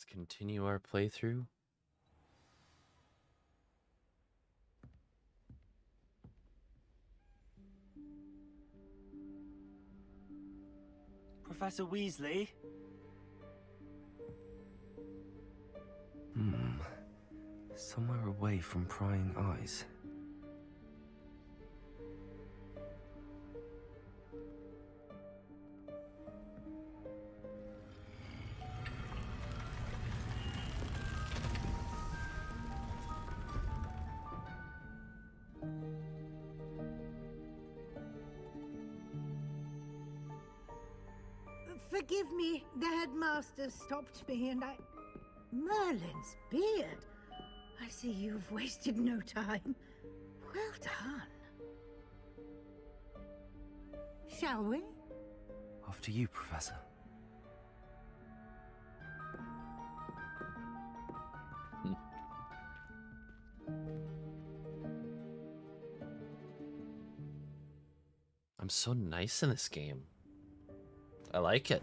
let's continue our playthrough. Professor Weasley? Hmm. Somewhere away from prying eyes. Stopped me and I... Merlin's beard. I see you've wasted no time. Well done. Shall we? After you, Professor. I'm so nice in this game. I like it.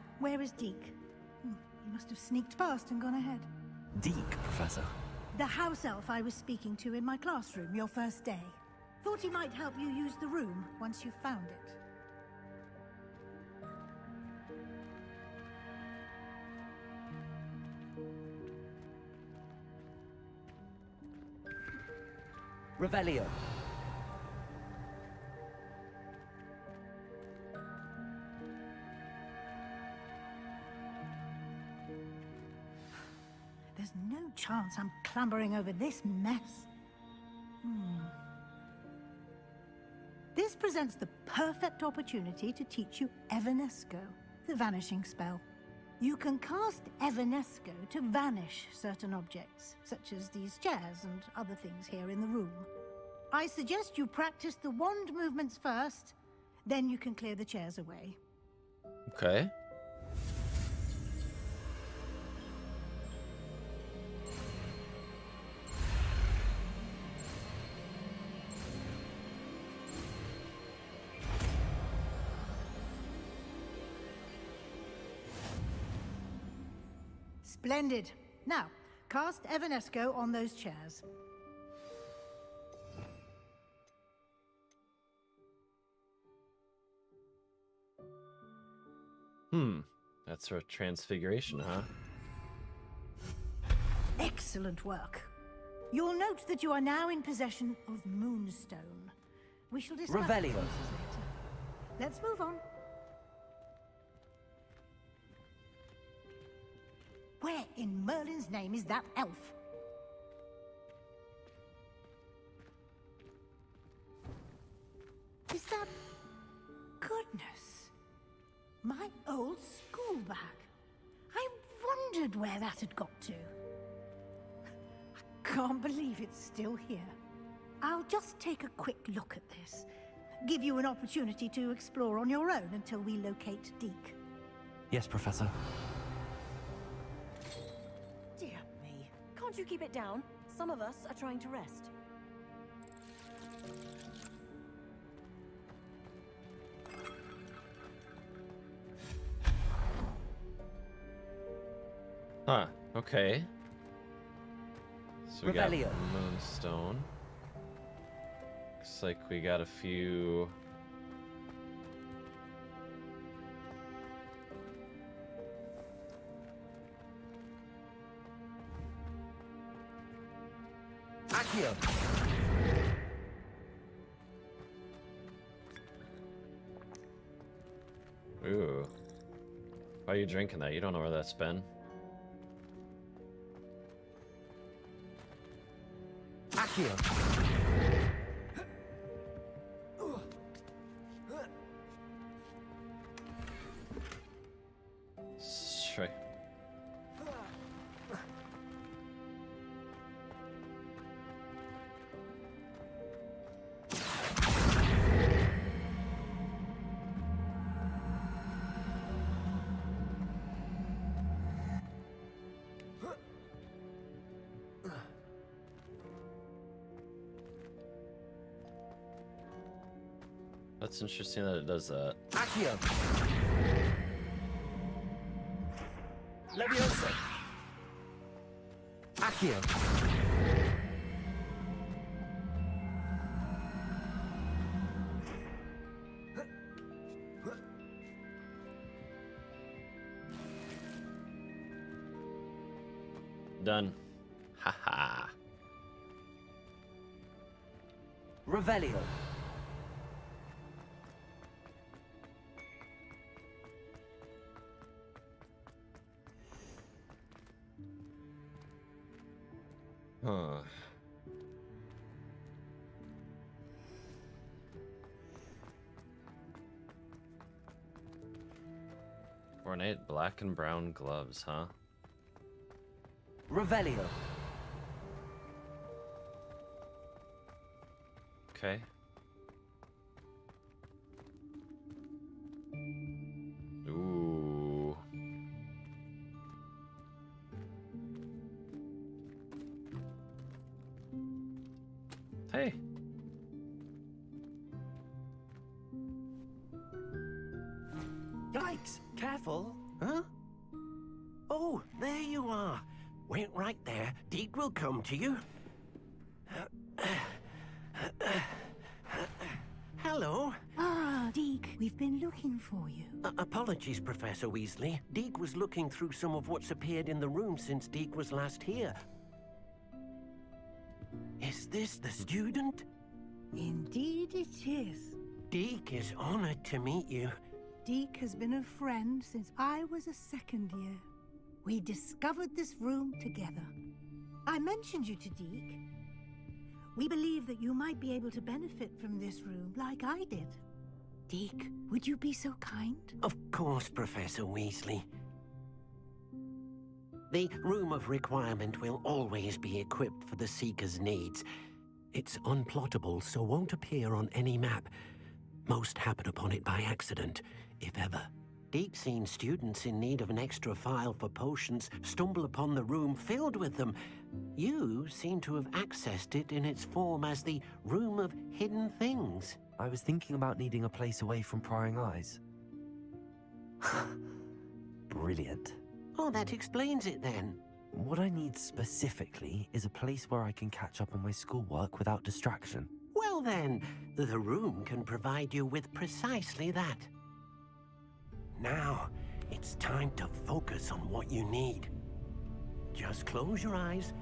where is Deek? Hmm, he must have sneaked past and gone ahead. Deek, Professor. The house elf I was speaking to in my classroom your first day. Thought he might help you use the room once you found it. Revelio. Chance I'm clambering over this mess. Hmm. This presents the perfect opportunity to teach you Evanesco, the vanishing spell. You can cast Evanesco to vanish certain objects, such as these chairs and other things here in the room. I suggest you practice the wand movements first, then you can clear the chairs away. Okay. Splendid. Now, cast Evanesco on those chairs. Hmm. That's her transfiguration, huh? Excellent work. You'll note that you are now in possession of Moonstone. We shall discuss the Revelio. later. Let's move on. Where in Merlin's name is that elf? Is that... Goodness. My old school bag. I wondered where that had got to. I can't believe it's still here. I'll just take a quick look at this. Give you an opportunity to explore on your own until we locate Deek. Yes, Professor. You keep it down? Some of us are trying to rest. Huh. Okay. So we got Revelio. Moonstone. Looks like we got a few. Accio. Ooh. Why are you drinking that? You don't know where that's been. Accio. That's interesting that it does that. Accio. Leviosa. Accio. Done. Haha. Revelio. Huh. Ornate black and brown gloves, huh? Revelio. Okay. To you. Hello. Ah, Deek, we've been looking for you. Uh, apologies, Professor Weasley. Deek was looking through some of what's appeared in the room since Deek was last here. Is this the student? Indeed it is. Deek is honored to meet you. Deek has been a friend since I was a second year. We discovered this room together. I mentioned you to Deek. We believe that you might be able to benefit from this room like I did. Deek, would you be so kind? Of course, Professor Weasley. The Room of Requirement will always be equipped for the Seeker's needs. It's unplottable, so won't appear on any map. Most happen upon it by accident, if ever. Deek seen students in need of an extra file for potions stumble upon the room filled with them. You seem to have accessed it in its form as the Room of Hidden Things. I was thinking about needing a place away from prying eyes. Brilliant. Oh, that explains it then. What I need specifically is a place where I can catch up on my schoolwork without distraction. Well then, the room can provide you with precisely that. Now, it's time to focus on what you need. Just close your eyes.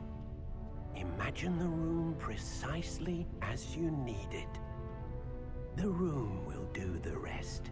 Imagine the room precisely as you need it. The room will do the rest.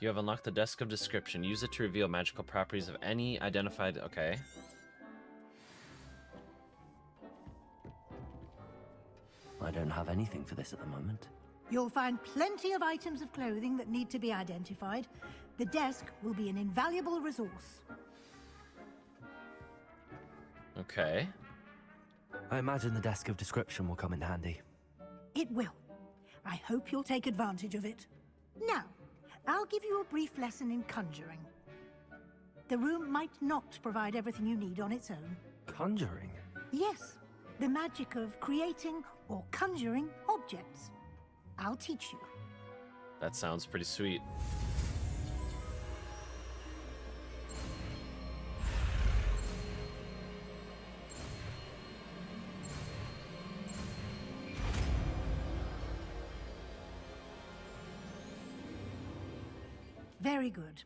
You have unlocked the desk of description. Use it to reveal magical properties of any identified. Okay. I don't have anything for this at the moment. You'll find plenty of items of clothing that need to be identified. The desk will be an invaluable resource. Okay. I imagine the desk of description will come in handy. It will. I hope you'll take advantage of it. Now, I'll give you a brief lesson in conjuring. The room might not provide everything you need on its own. Conjuring? Yes, the magic of creating or conjuring objects. I'll teach you. That sounds pretty sweet. Very good.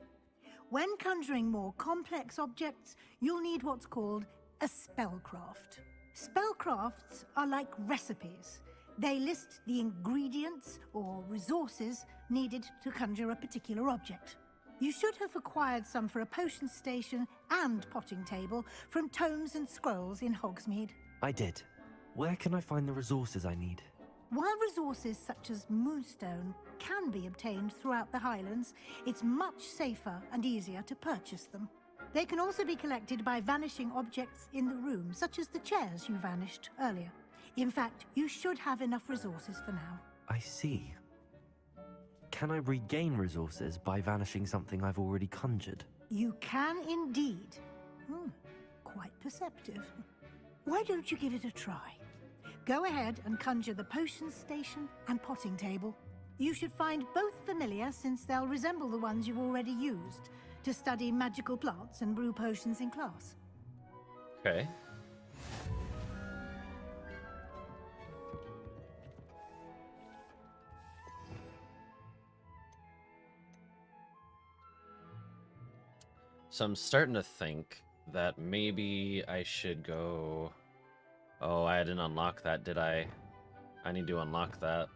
When conjuring more complex objects, you'll need what's called a spellcraft. Spellcrafts are like recipes. They list the ingredients or resources needed to conjure a particular object. You should have acquired some for a potion station and potting table from tomes and scrolls in Hogsmeade. I did. Where can I find the resources I need? While resources such as moonstone can be obtained throughout the Highlands, it's much safer and easier to purchase them. They can also be collected by vanishing objects in the room, such as the chairs you vanished earlier. In fact, you should have enough resources for now. I see. Can I regain resources by vanishing something I've already conjured? You can indeed. Hmm, quite perceptive. Why don't you give it a try? Go ahead and conjure the potion station and potting table. You should find both familiar since they'll resemble the ones you've already used to study magical plants and brew potions in class. Okay. So I'm starting to think that maybe I should go. Oh, I didn't unlock that, did I? I need to unlock that.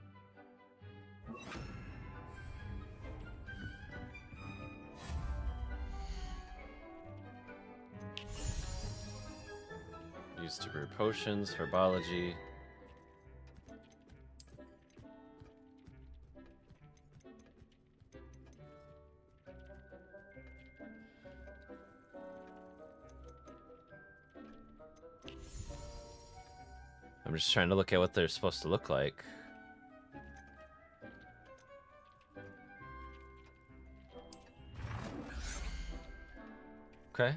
Used to brew potions, herbology. I'm just trying to look at what they're supposed to look like. Okay.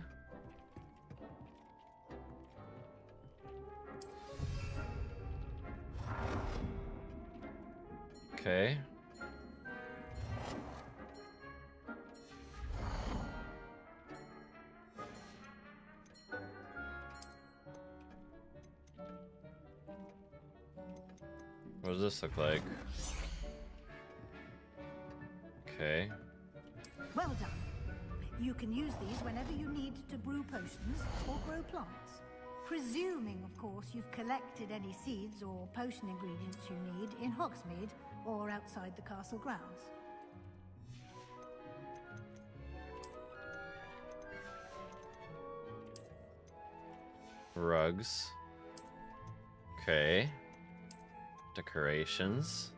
Okay. What does this look like? Okay. Well done. You can use these whenever you need to brew potions or grow plants. Presuming, of course, you've collected any seeds or potion ingredients you need in Hogsmeade or outside the castle grounds. Rugs. Okay. Decorations.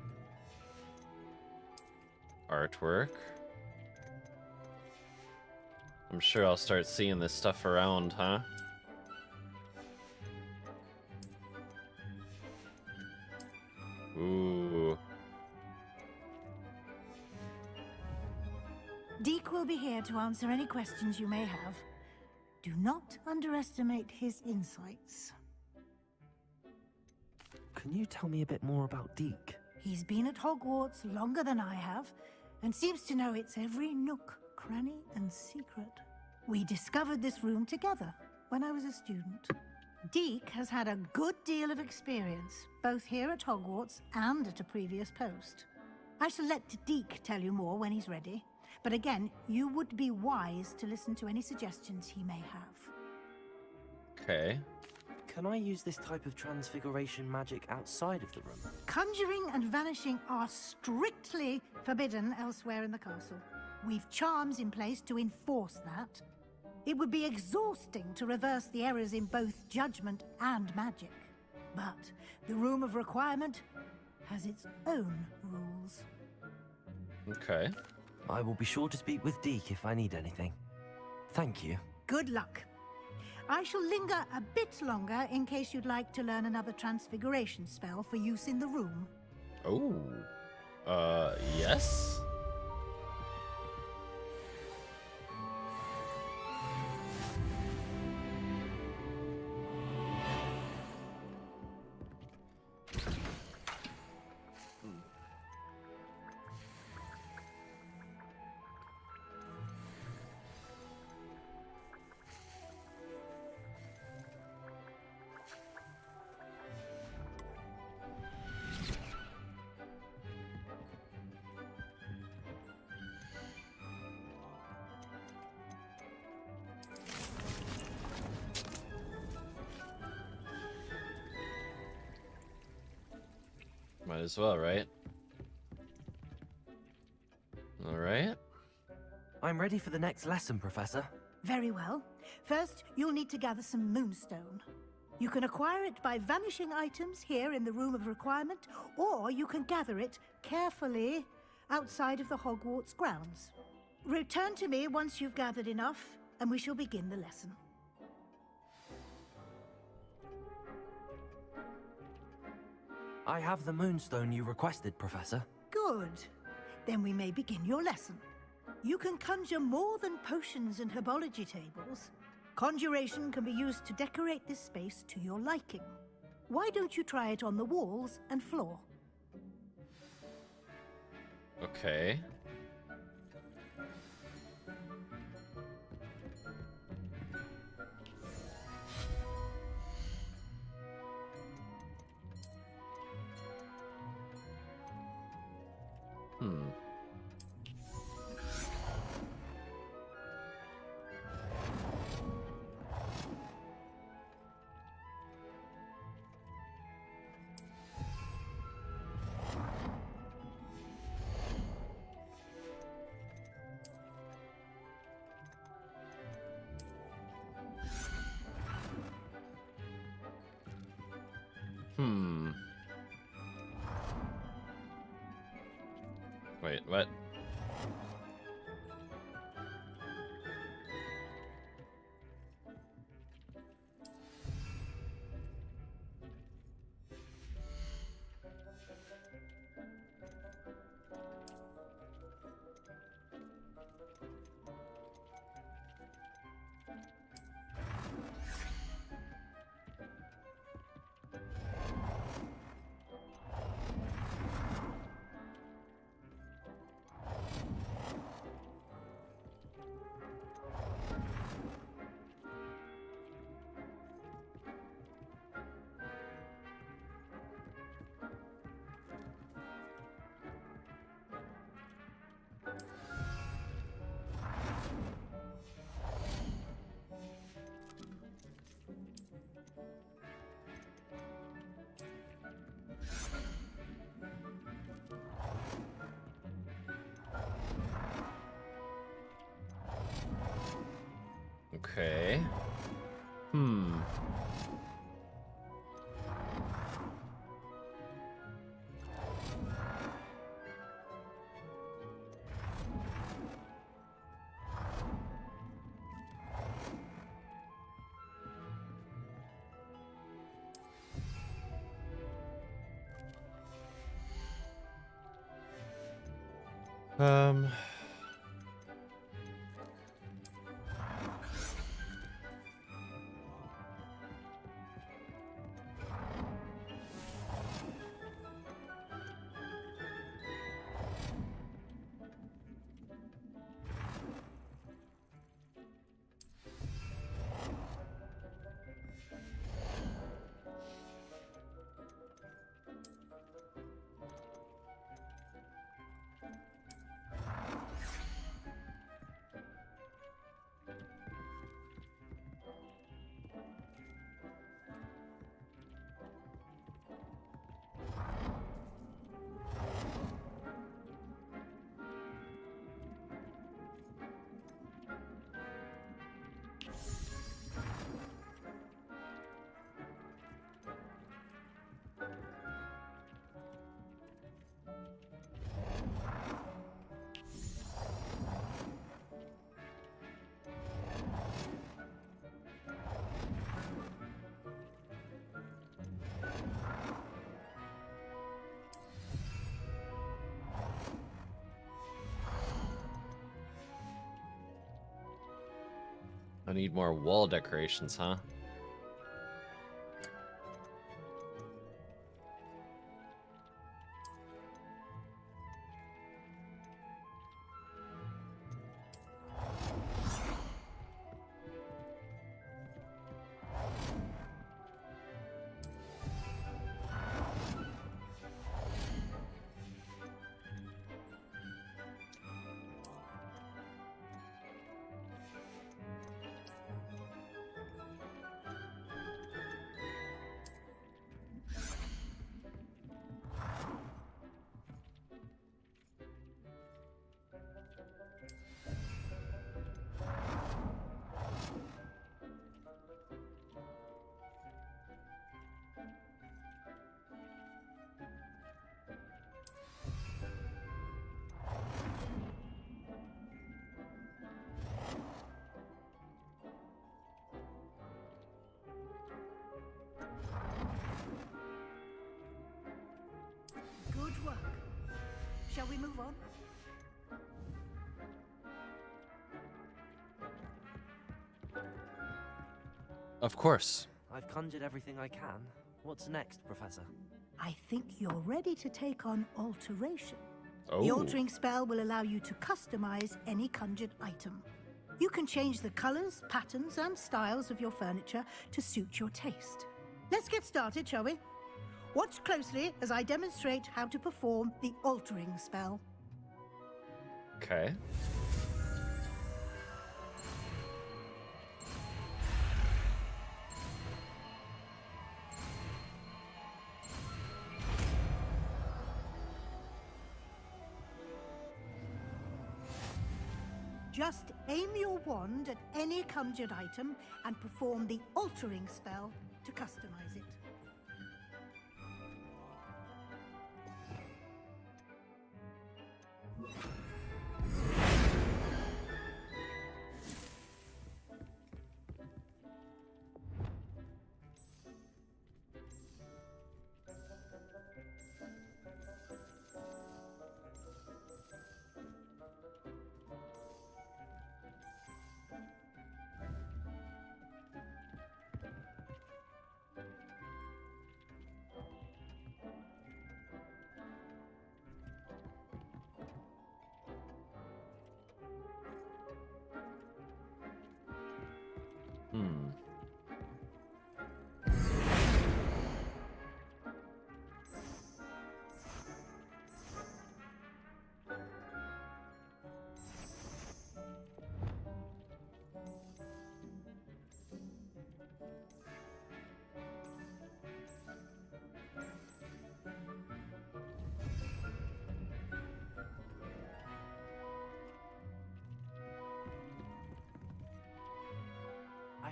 Artwork. I'm sure I'll start seeing this stuff around, huh? Ooh. Deek will be here to answer any questions you may have. Do not underestimate his insights. Can you tell me a bit more about Deek? He's been at Hogwarts longer than I have, and seems to know its every nook, cranny, and secret. We discovered this room together when I was a student. Deek has had a good deal of experience, both here at Hogwarts and at a previous post. I shall let Deek tell you more when he's ready, but again, you would be wise to listen to any suggestions he may have. Okay. Can I use this type of transfiguration magic outside of the room? Conjuring and vanishing are strictly forbidden elsewhere in the castle. We've charms in place to enforce that. It would be exhausting to reverse the errors in both judgment and magic. But the Room of Requirement has its own rules. Okay. I will be sure to speak with Deek if I need anything. Thank you. Good luck. I shall linger a bit longer in case you'd like to learn another transfiguration spell for use in the room. Oh. Uh, yes? Might as well, right? Alright. I'm ready for the next lesson, Professor. Very well. First, you'll need to gather some moonstone. You can acquire it by vanishing items here in the Room of Requirement, or you can gather it carefully outside of the Hogwarts grounds. Return to me once you've gathered enough, and we shall begin the lesson. I have the moonstone you requested, Professor. Good. Then we may begin your lesson. You can conjure more than potions and herbology tables. Conjuration can be used to decorate this space to your liking. Why don't you try it on the walls and floor? Okay. Hmm. Um. I need more wall decorations, huh? Of course. I've conjured everything I can. What's next, Professor? I think you're ready to take on alteration. The Oh. altering spell will allow you to customize any conjured item. You can change the colors, patterns, and styles of your furniture to suit your taste. Let's get started, shall we? Watch closely as I demonstrate how to perform the altering spell. Okay. Wand at any conjured item and perform the altering spell to customize it.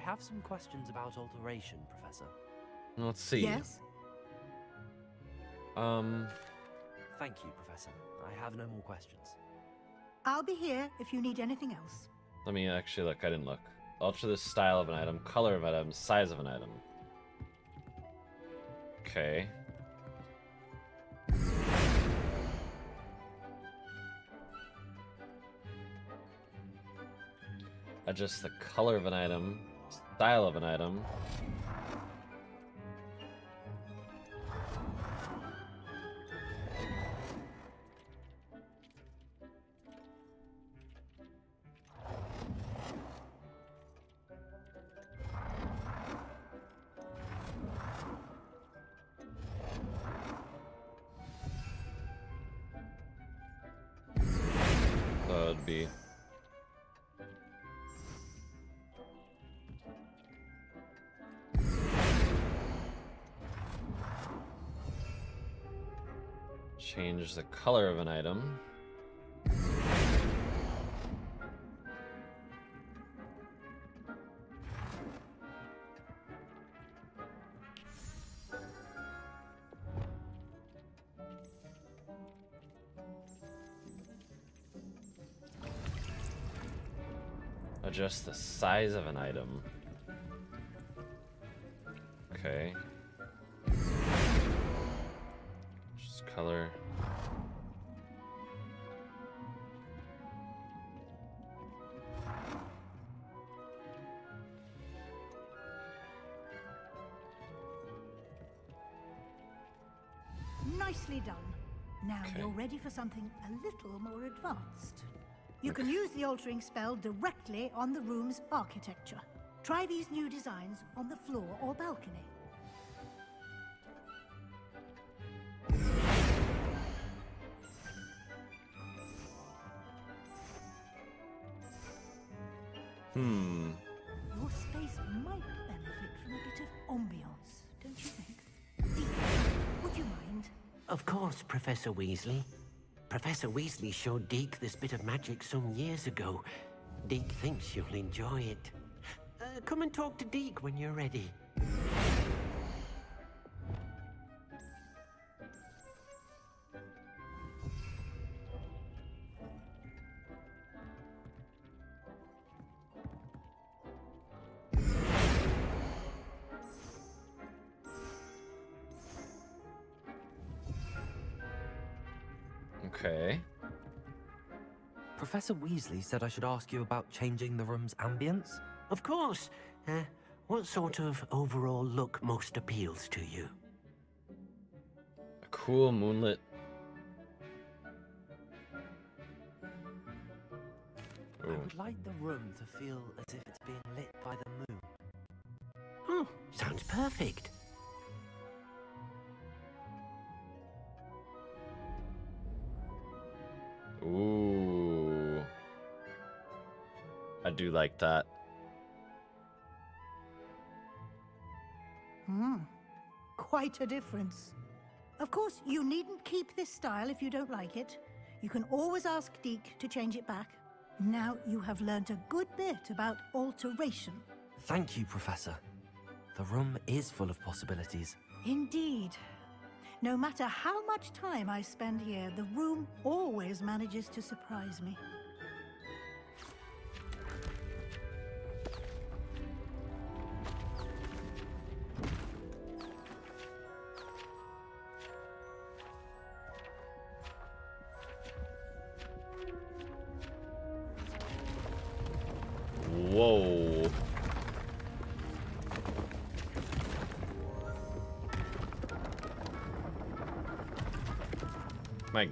Have some questions about alteration, Professor. Let's see. Yes? Um. Thank you, Professor. I have no more questions. I'll be here if you need anything else. Let me actually look. I didn't look. Alter the style of an item, color of an item, size of an item. Okay. Adjust the color of an item, style of an item. Color of an item. Adjust the size of an item. Okay. Just color. Ready for something a little more advanced. You can use the altering spell directly on the room's architecture. Try these new designs on the floor or balcony. Of Professor Weasley. Professor Weasley showed Deek this bit of magic some years ago. Deek thinks you'll enjoy it. Uh, come and talk to Deek when you're ready. Professor Weasley said I should ask you about changing the room's ambience. Of course. Uh, what sort of overall look most appeals to you? A cool moonlit. I would like the room to feel as if it's being lit by the moon. Oh, sounds perfect. Ooh. Do like that. Hmm. Quite a difference. Of course, you needn't keep this style if you don't like it. You can always ask Deek to change it back. Now you have learnt a good bit about alteration. Thank you, Professor. The room is full of possibilities. Indeed. No matter how much time I spend here, the room always manages to surprise me.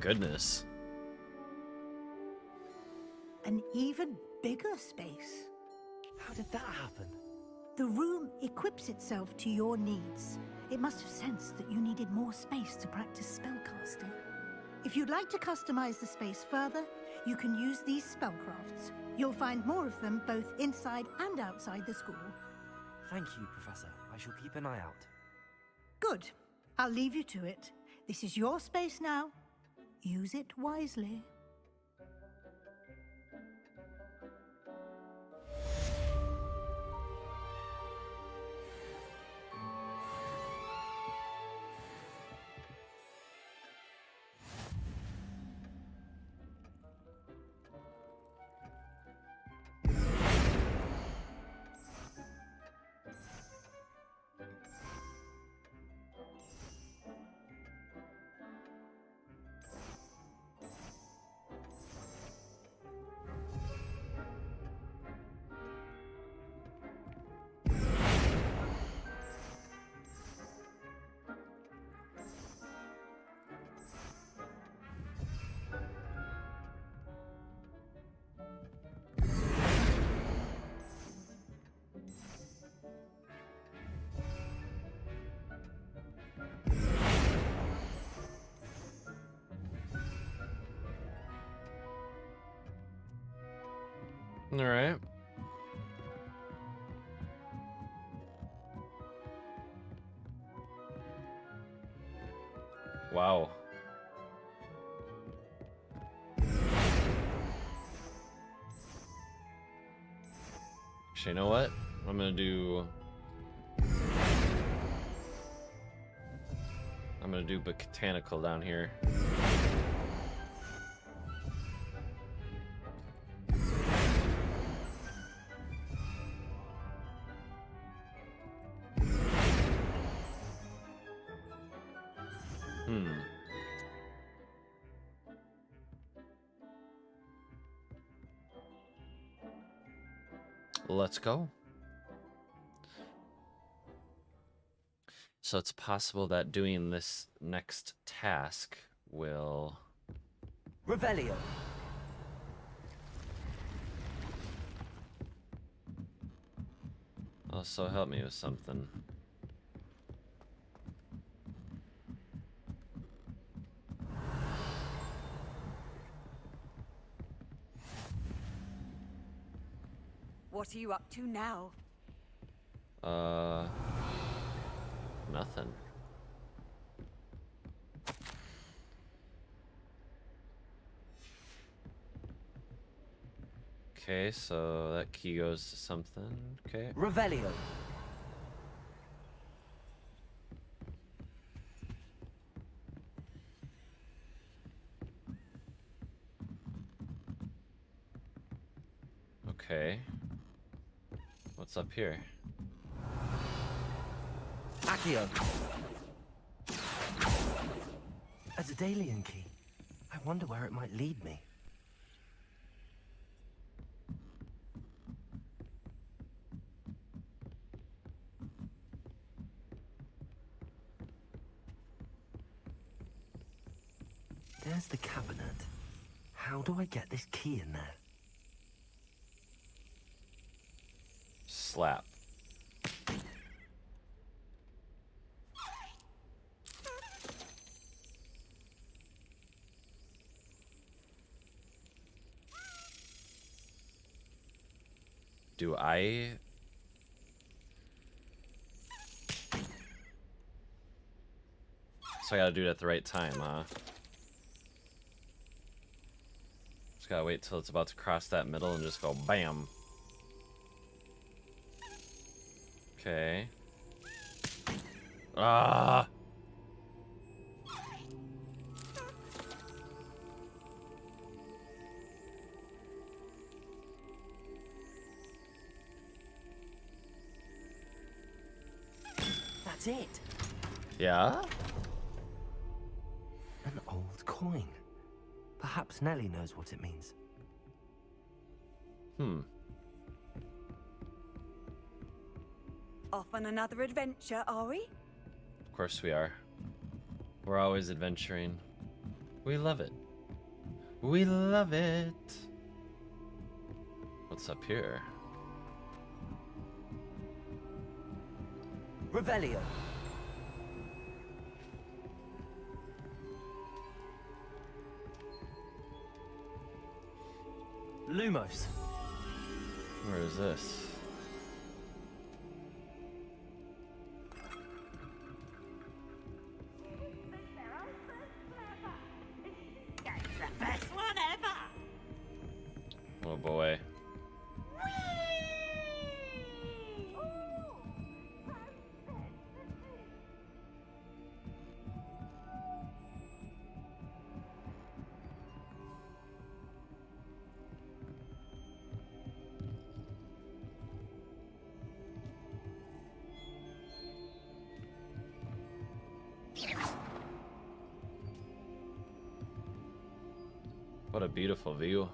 Goodness. An even bigger space. How did that happen? The room equips itself to your needs. It must have sensed that you needed more space to practice spellcasting. If you'd like to customize the space further, you can use these spellcrafts. You'll find more of them both inside and outside the school. Thank you, Professor. I shall keep an eye out. Good. I'll leave you to it. This is your space now. Use it wisely. All right. Wow. Actually, you know what? I'm gonna do. I'm gonna do botanical down here. Let's go. So it's possible that doing this next task will. Revelio. Oh, so help me with something. What are you up to now? Uh. Nothing. Okay, so that key goes to something. Okay. Revelio. Okay. What's up here? Accio. A Daedalian key. I wonder where it might lead me. There's the cabinet. How do I get this key in there? Do I... So I gotta do it at the right time, huh? Just gotta wait till it's about to cross that middle and just go BAM! Okay. Ah! That's it. Yeah? An old coin. Perhaps Nellie knows what it means. Hmm. Off on another adventure, are we? Of course we are. We're always adventuring. We love it. We love it. What's up here? Revelio. Lumos. Where is this? View.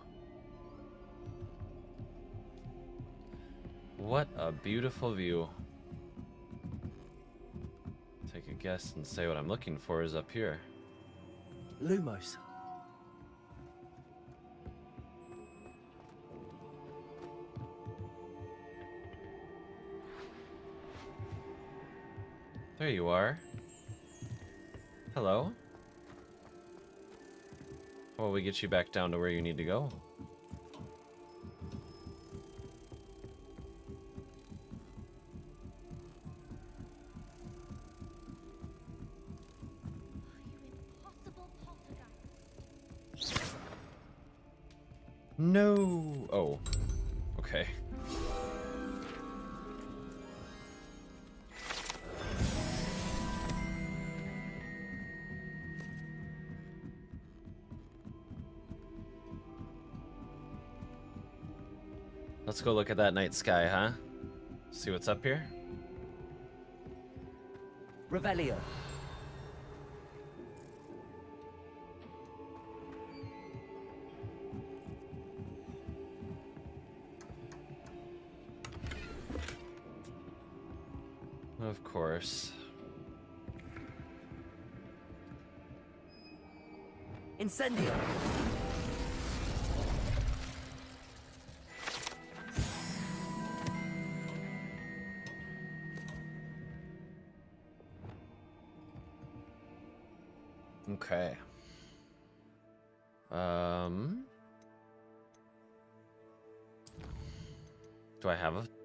What a beautiful view. Take a guess and say what I'm looking for is up here. Lumos. There you are. Hello. Well, we get you back down to where you need to go. Let's go look at that night sky, huh? See what's up here? Revelio.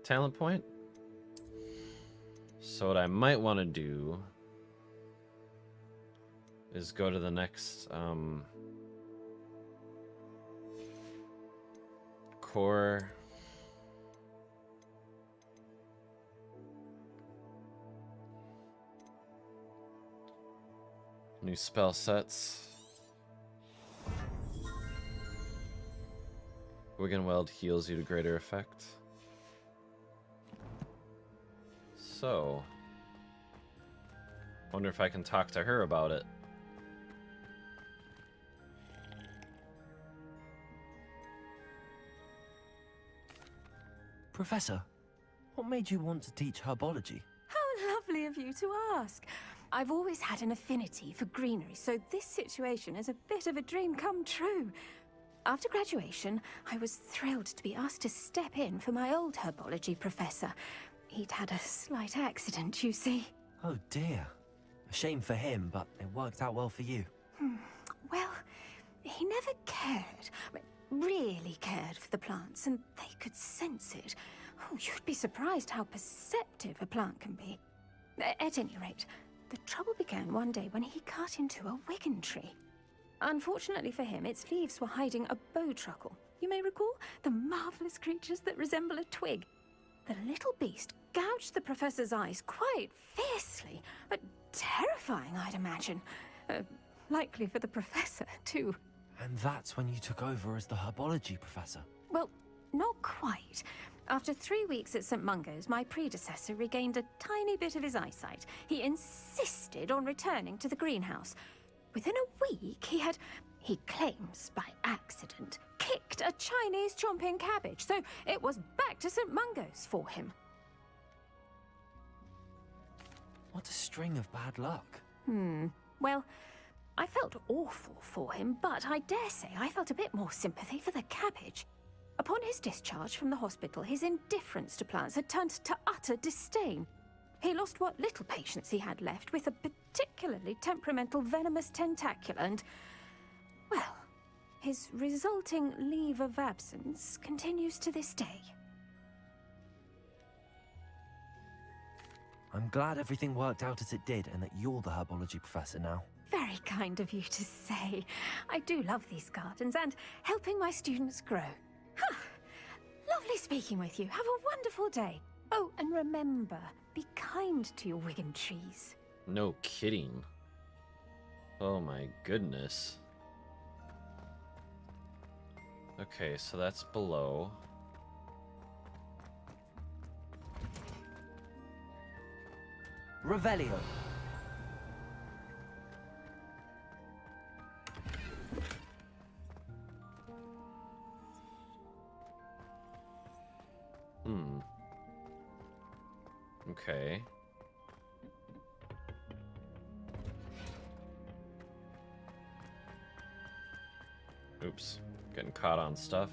Talent point? So what I might want to do is go to the next um core New spell sets. Wiggenweld heals you to greater effect. so. Wonder if I can talk to her about it. Professor, what made you want to teach herbology? How lovely of you to ask. I've always had an affinity for greenery, so this situation is a bit of a dream come true. After graduation, I was thrilled to be asked to step in for my old herbology professor, He'd had a slight accident, you see. Oh dear. A shame for him, but it worked out well for you. Hmm. Well, he never cared, really cared for the plants, and they could sense it. Oh, you'd be surprised how perceptive a plant can be. At any rate, the trouble began one day when he cut into a wiggentree. Unfortunately for him, its leaves were hiding a bowtruckle. You may recall the marvelous creatures that resemble a twig. The little beast gouged the professor's eyes quite fiercely, but terrifying, I'd imagine. Uh, likely for the professor, too. And that's when you took over as the herbology professor. Well, not quite. After three weeks at St. Mungo's, my predecessor regained a tiny bit of his eyesight. He insisted on returning to the greenhouse. Within a week, he had, he claims by accident, kicked a Chinese chomping cabbage, so it was back to St. Mungo's for him. What a string of bad luck. Hmm. Well, I felt awful for him, but I dare say I felt a bit more sympathy for the cabbage. Upon his discharge from the hospital, his indifference to plants had turned to utter disdain. He lost what little patience he had left with a particularly temperamental venomous tentacula, and, well, his resulting leave of absence continues to this day. I'm glad everything worked out as it did and that you're the herbology professor now. Very kind of you to say. I do love these gardens and helping my students grow. Huh. Lovely speaking with you. Have a wonderful day. Oh, and remember, be kind to your wiggentrees. No kidding. Oh my goodness. Okay, so that's below. Revelio. Hmm. Okay. Oops. Getting caught on stuff.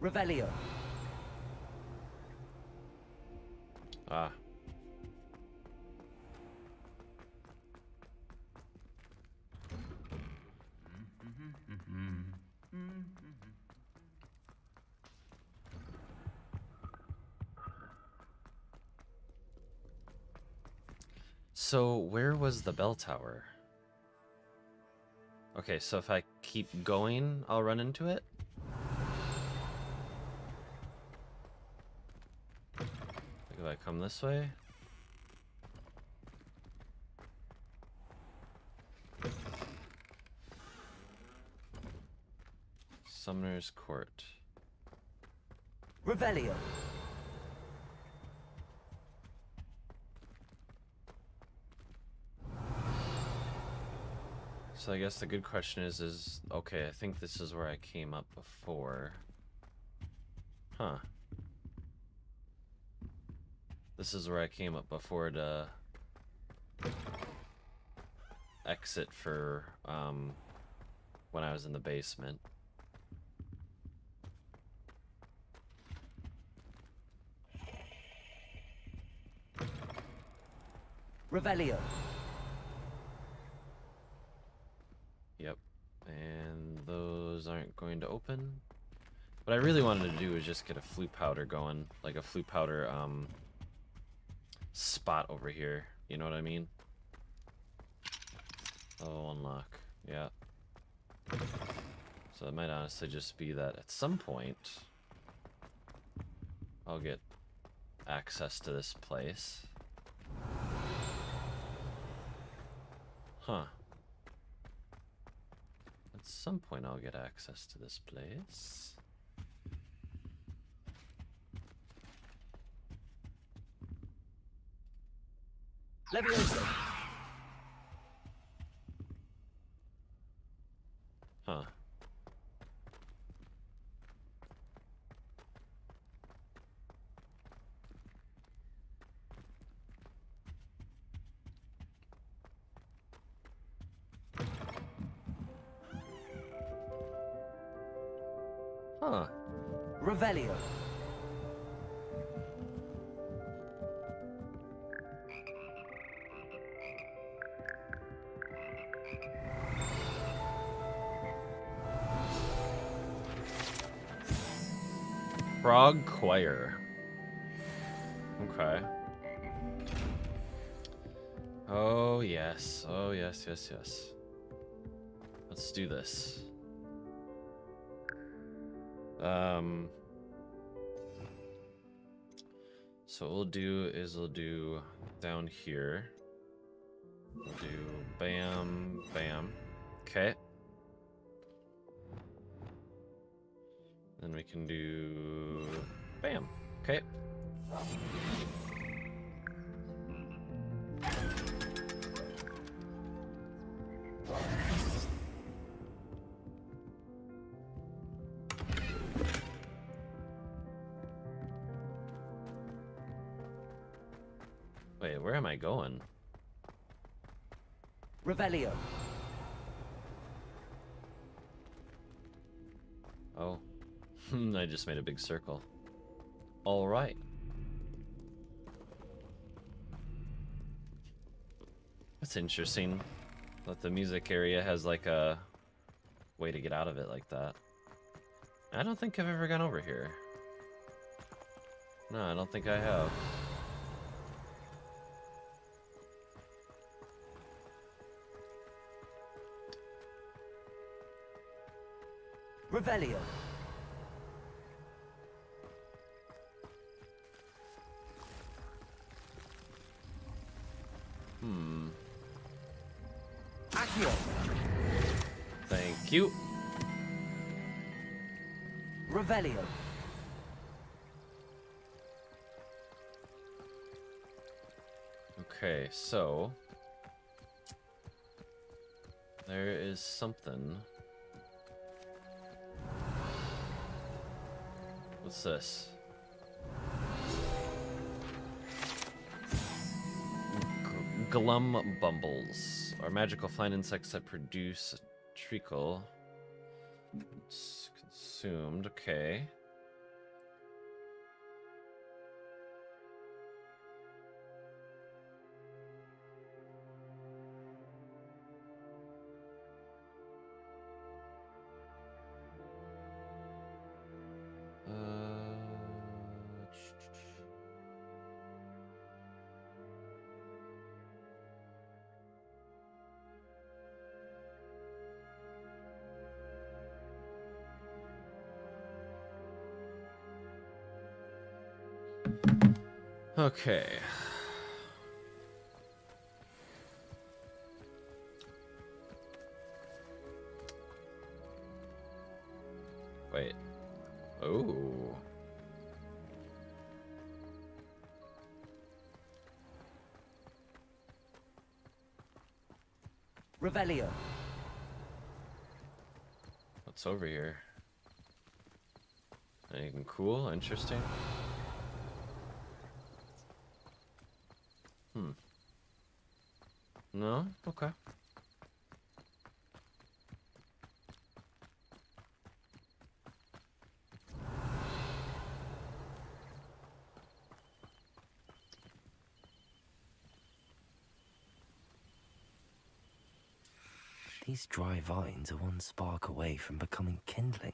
Revelio. Ah. So, where was the bell tower? Okay, so if I keep going, I'll run into it? Like if I come this way? Summoner's Court. Revelio. So I guess the good question is, is, okay, I think this is where I came up before. Huh. This is where I came up before to exit for, um, when I was in the basement. Revelio. Yep. And those aren't going to open. What I really wanted to do is just get a Floo powder going, like a Floo powder um spot over here. You know what I mean? Oh, unlock. Yeah. So it might honestly just be that at some point I'll get access to this place. Huh some point I'll get access to this place. Huh. Choir. Okay. Oh, yes. Oh, yes, yes, yes. Let's do this. Um. So what we'll do is we'll do down here. We'll do bam, bam. Okay. Then we can do bam. Okay. Wait, where am I going? Revelio. Oh. I just made a big circle. Alright. That's interesting. That the music area has like a way to get out of it like that. I don't think I've ever gone over here. No, I don't think I have. Revelio. Hmm. Thank you. Revelio. Okay, so there is something. What's this? Glum bumbles are magical flying insects that produce treacle. It's consumed. Okay. Okay. Wait. Oh. Revelio. What's over here? Anything cool? Interesting? Hmm. No? Okay. These dry vines are one spark away from becoming kindling.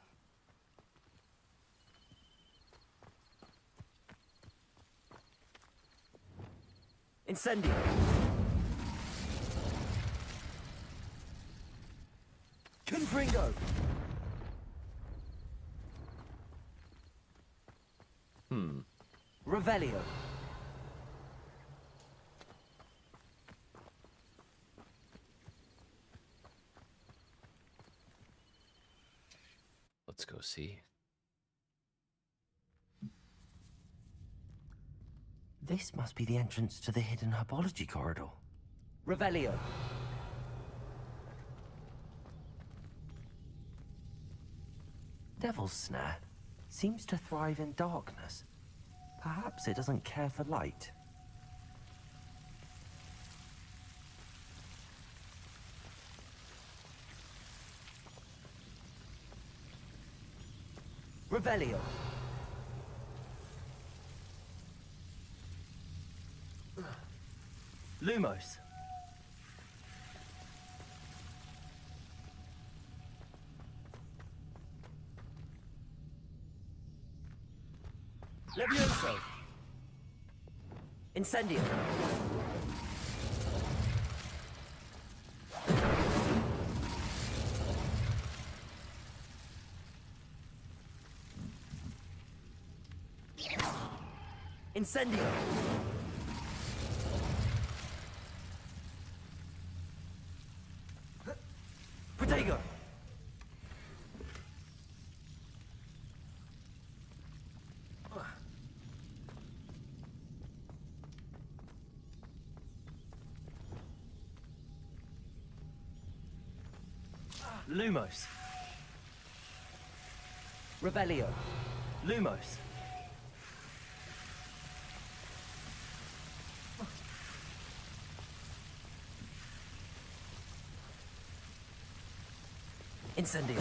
Incendio. Confringo. Hmm. Revelio. Let's go see. This must be the entrance to the hidden herbology corridor. Revelio. Devil's Snare seems to thrive in darkness. Perhaps it doesn't care for light. Revelio. Lumos. Levioso. Incendio. Incendio. Protego. Lumos. Revelio. Lumos. Incendio.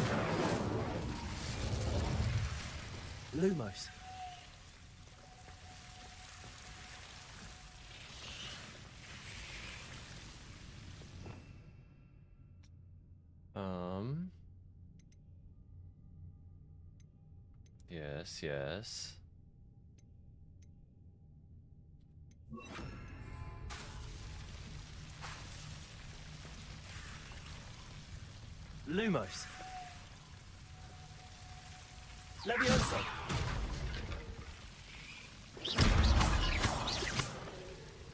Lumos. Um. Yes, yes. Lumos.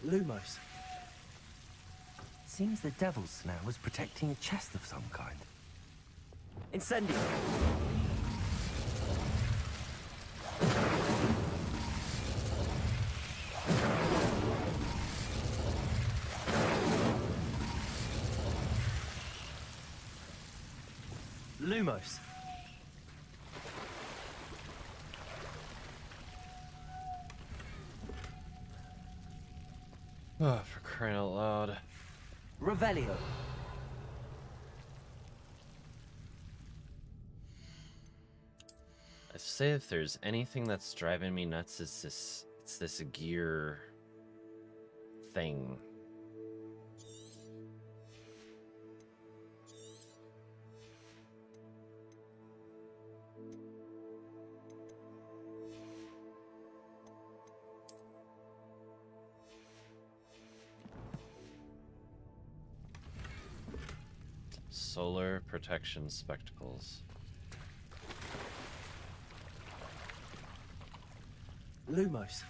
Lumos. Seems the devil's snare was protecting a chest of some kind. Incendio. Say if there's anything that's driving me nuts, it's this it's this gear thing. Solar protection spectacles. Lumos.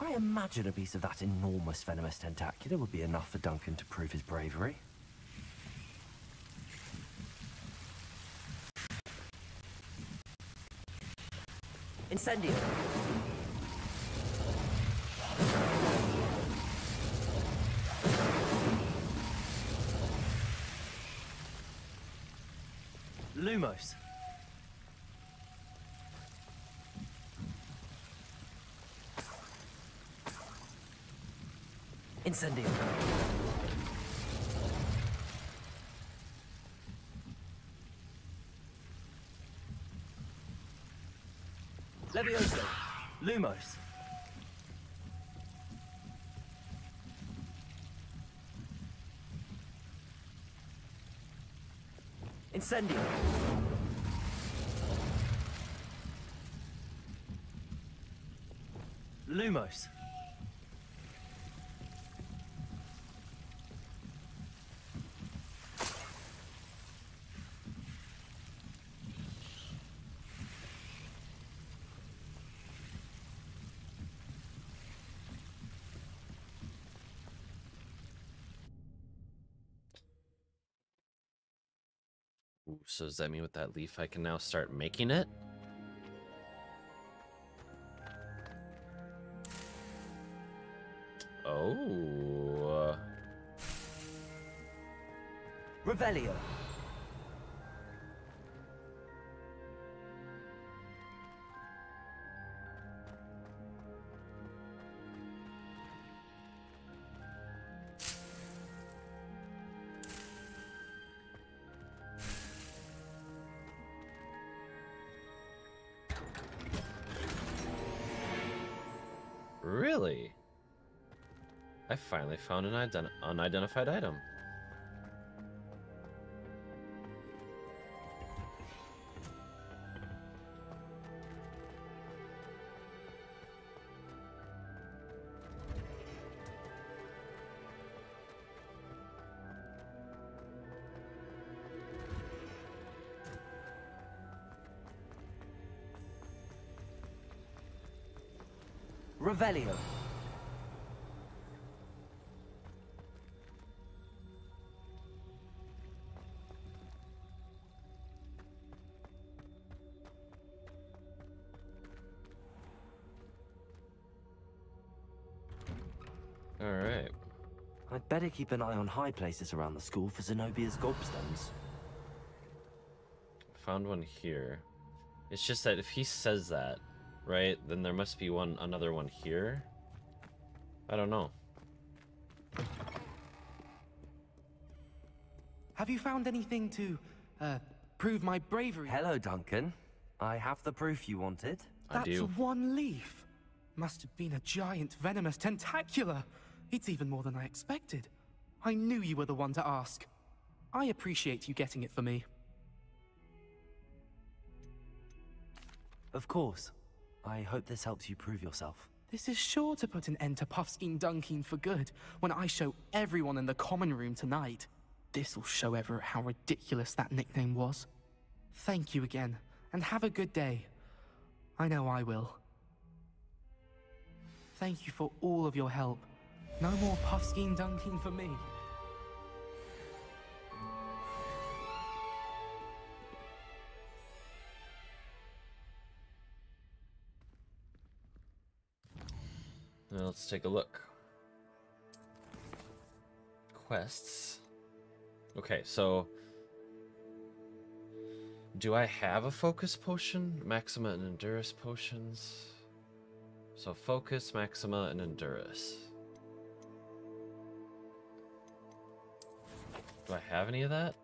I imagine a piece of that enormous venomous tentacula would be enough for Duncan to prove his bravery. Incendio. Lumos. Incendio. Levioso. Lumos. Incendio. Lumos. Does that mean with that leaf I can now start making it? Oh. Revelio. Finally found an ident unidentified item. Revelio. Better keep an eye on high places around the school for Zenobia's gobstones. Found one here. It's just that if he says that, right, then there must be one another one here. I don't know. Have you found anything to, uh, prove my bravery? Hello, Duncan. I have the proof you wanted. I That's do. one leaf. Must have been a giant venomous tentacula. It's even more than I expected. I knew you were the one to ask. I appreciate you getting it for me. Of course. I hope this helps you prove yourself. This is sure to put an end to Puffskein Dunkin for good when I show everyone in the common room tonight. This'll show Everett how ridiculous that nickname was. Thank you again, and have a good day. I know I will. Thank you for all of your help. No more Puffskein dunking for me. Now let's take a look. Quests. Okay, so do I have a focus potion? Maxima and Endurus potions. So focus, Maxima, and Endurus. Do I have any of that?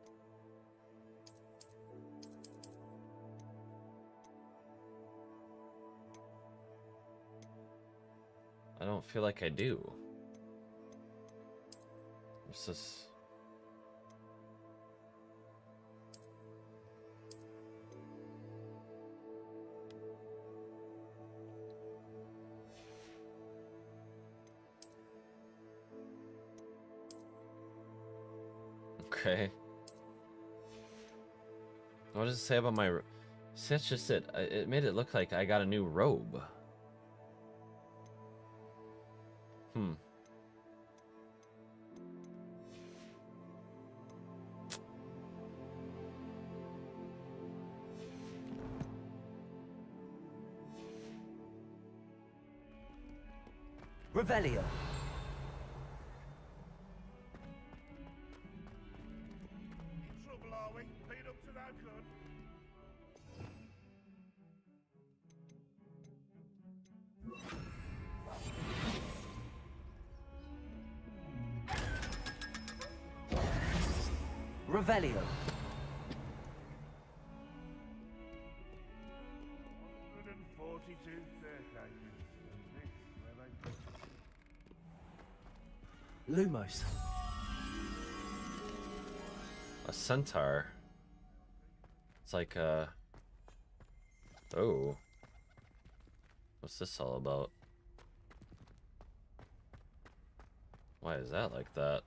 I don't feel like I do. What's this? Okay. What does it say about my... that's just it. It made it look like I got a new robe. Hmm. Revelio. Lumos. A centaur. It's like, a... Oh. What's this all about? Why is that like that?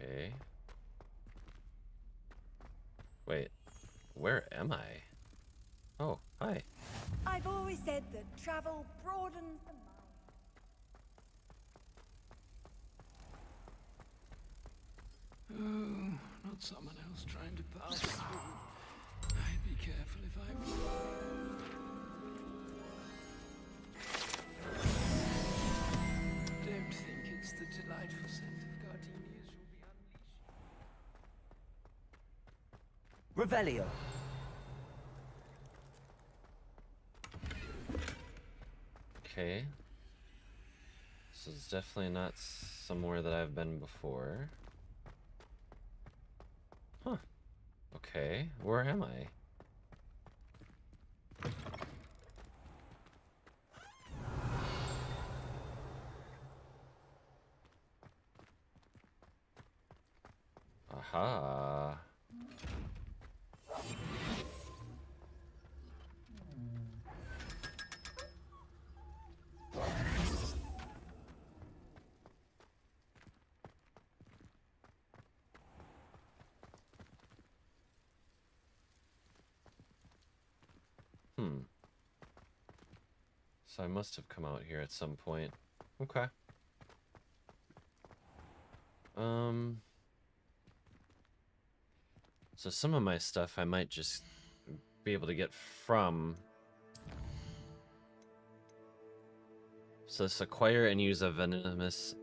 Okay. Wait. Where am I? Oh, hi. I've always said that travel broadens the mind. Oh, not someone else trying to pass through. I'd be careful if I were. Don't think it's the delightful scent of gardenias you'll be unleashing. Revelio. Okay. So it's definitely not somewhere that I've been before. Huh. Okay, where am I? Aha. So I must have come out here at some point. Okay. Um. So some of my stuff I might just be able to get from. So let's acquire and use a venomous.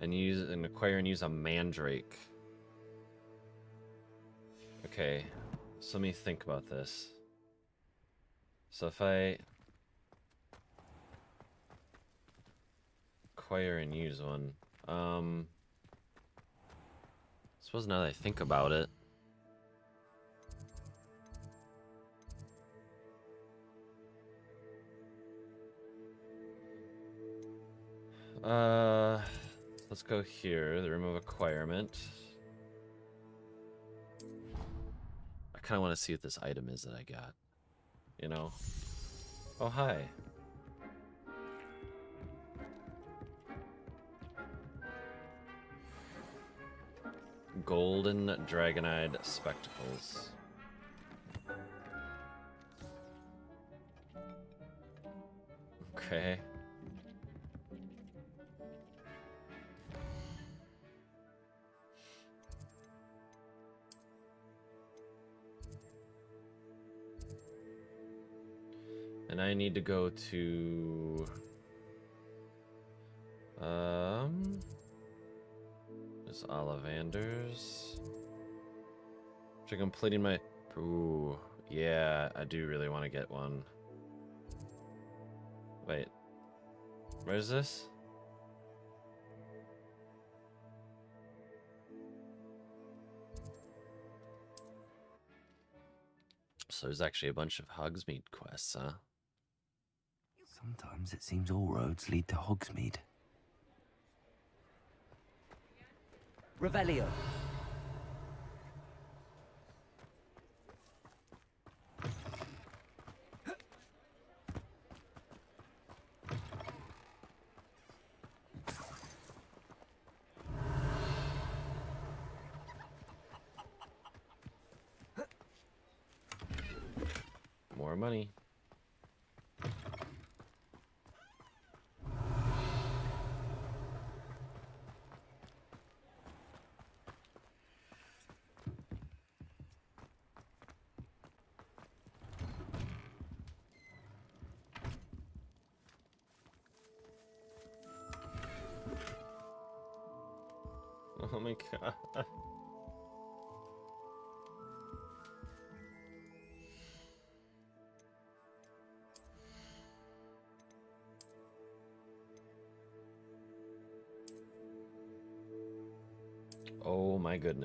And use and acquire and use a mandrake. Okay, so let me think about this. So if I acquire and use one, um, I suppose now that I think about it, uh, let's go here, the of acquirement. I kind of want to see what this item is that I got you know? Oh, hi. Golden dragon-eyed Spectacles. Okay. And I need to go to... Um... Ollivanders. After completing my... Ooh, yeah, I do really want to get one. Wait. Where's this? So there's actually a bunch of Hogsmeade quests, huh? Sometimes it seems all roads lead to Hogsmeade. Revelio.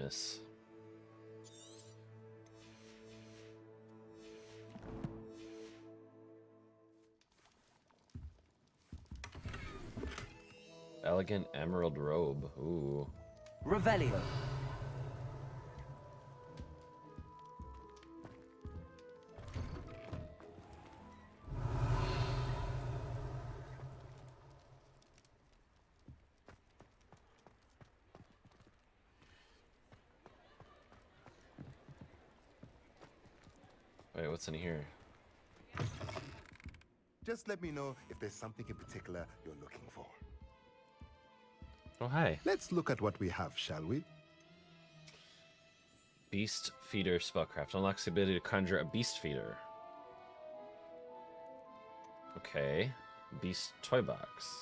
Goodness. Elegant emerald robe. Ooh. Revelio. In here? Just let me know if there's something in particular you're looking for. Oh, hi. Let's look at what we have, shall we? Beast Feeder Spellcraft. Unlocks the ability to conjure a Beast Feeder. Okay. Beast Toy Box.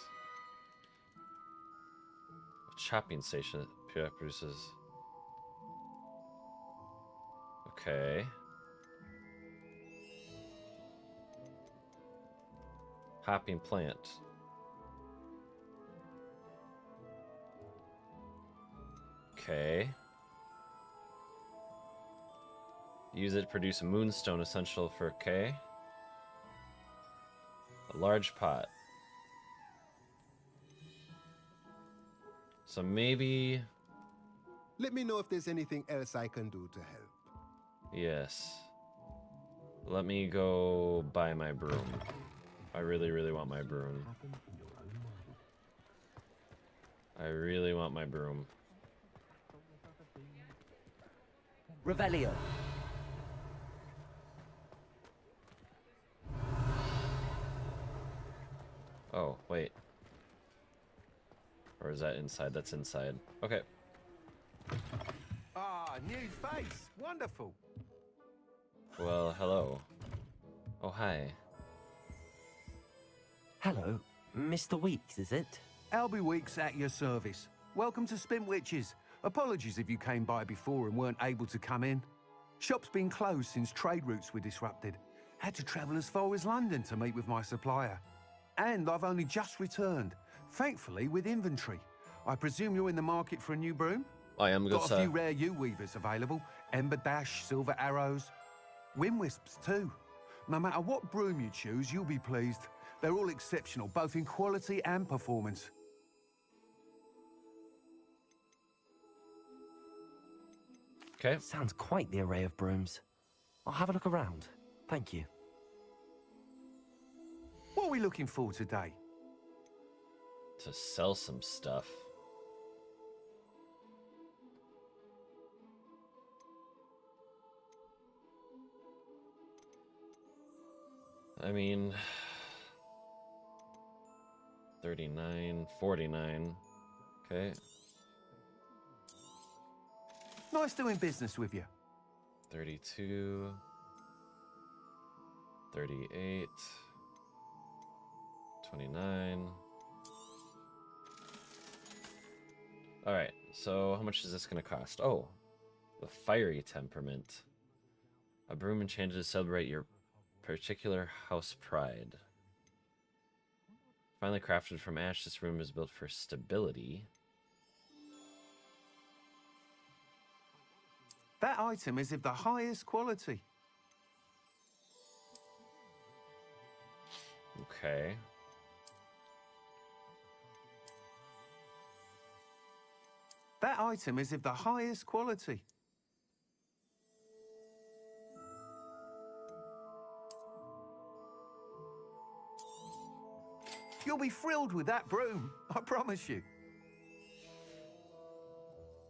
A chopping station that produces. Okay. Hopping plant. Okay. Use it to produce a moonstone essential for K. A large pot. So maybe Let me know if there's anything else I can do to help. Yes. Let me go buy my broom. I really, really want my broom. I really want my broom. Revelio. Oh, wait. Or is that inside? That's inside. Okay. Ah, new face. Wonderful. Well, hello. Oh, hi. Hello, Mr. Weeks, is it? Albie Weeks at your service. Welcome to Spintwitches. Apologies if you came by before and weren't able to come in. Shop's been closed since trade routes were disrupted. Had to travel as far as London to meet with my supplier. And I've only just returned, thankfully with inventory. I presume you're in the market for a new broom? I am good, Got a sir. few rare U weavers available. Ember Dash, Silver Arrows. Wind Wisps too. No matter what broom you choose, you'll be pleased. They're all exceptional, both in quality and performance. Okay. Sounds quite the array of brooms. I'll have a look around. Thank you. What are we looking for today? To sell some stuff. I mean, 39, 49. Okay. Nice doing business with you. 32 38 29 all right so how much is this going to cost oh the fiery temperament a broom enchanted to celebrate your particular house pride finally crafted from ash this room is built for stability That item is of the highest quality. okay That item is of the highest quality. You'll be thrilled with that broom, I promise you.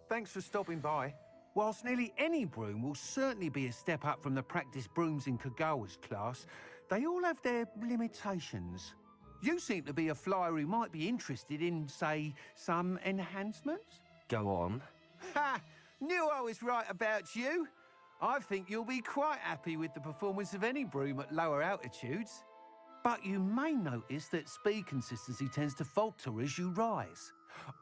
Thanks for stopping by. Whilst nearly any broom will certainly be a step up from the practice brooms in Kogawa's class, they all have their limitations. You seem to be a flyer who might be interested in, say, some enhancements? Go on. Ha! Knew I was right about you. I think you'll be quite happy with the performance of any broom at lower altitudes. But you may notice that speed consistency tends to falter as you rise.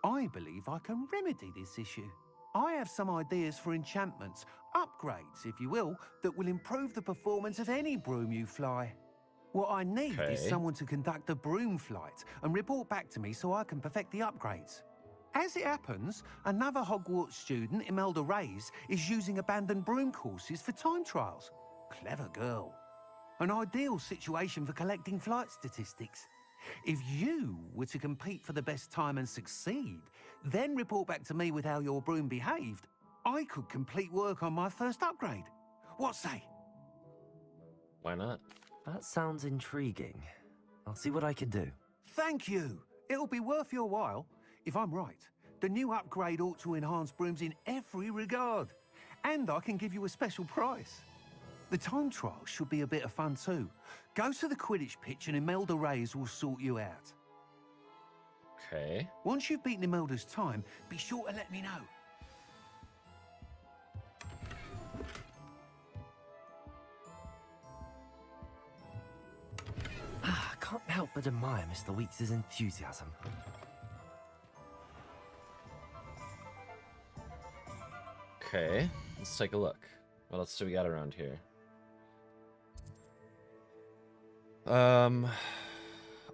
I believe I can remedy this issue. I have some ideas for enchantments, upgrades, if you will, that will improve the performance of any broom you fly. What I need is someone to conduct a broom flight and report back to me so I can perfect the upgrades. As it happens, another Hogwarts student, Imelda Reyes, is using abandoned broom courses for time trials. Clever girl. An ideal situation for collecting flight statistics. If you were to compete for the best time and succeed, then report back to me with how your broom behaved, I could complete work on my first upgrade. What say? why not That sounds intriguing. I'll see what I can do. Thank you. It'll be worth your while. If I'm right, the new upgrade ought to enhance brooms in every regard. And I can give you a special price. The time trial should be a bit of fun too. Go to the Quidditch pitch and Imelda Reyes will sort you out. okay Once you've beaten Imelda's time, be sure to let me know. Ah, I can't help but admire Mr. Weeks' enthusiasm. Okay, let's take a look. What else do we got around here? Um,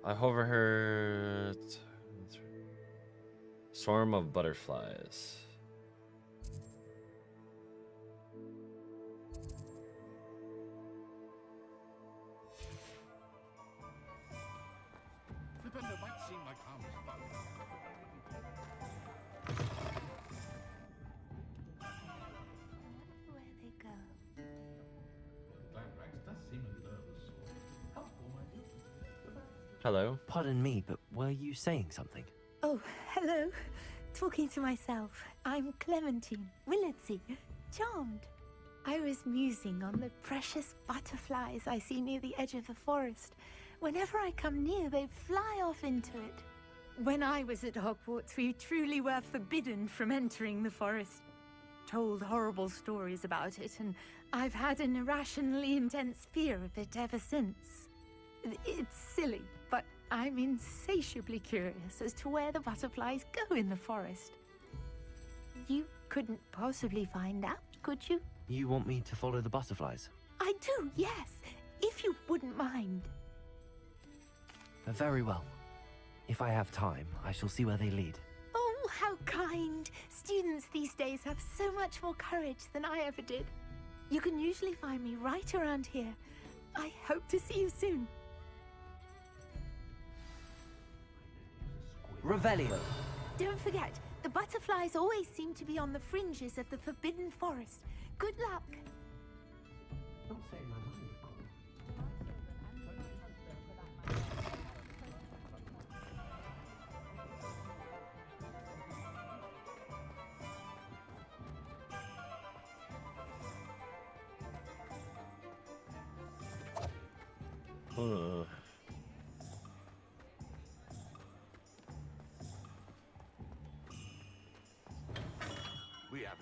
I overheard swarm of butterflies. Hello. Pardon me, but were you saying something? Oh, hello. Talking to myself. I'm Clementine Willardsey. Charmed. I was musing on the precious butterflies I see near the edge of the forest. Whenever I come near, they fly off into it. When I was at Hogwarts, we truly were forbidden from entering the forest. Told horrible stories about it, and I've had an irrationally intense fear of it ever since. It's silly, but I'm insatiably curious as to where the butterflies go in the forest. You couldn't possibly find out, could you? You want me to follow the butterflies? I do, yes, if you wouldn't mind. Uh, Very well. If I have time, I shall see where they lead. Oh, how kind! Students these days have so much more courage than I ever did. You can usually find me right around here. I hope to see you soon. Revelio. Don't forget, the butterflies always seem to be on the fringes of the Forbidden Forest. Good luck.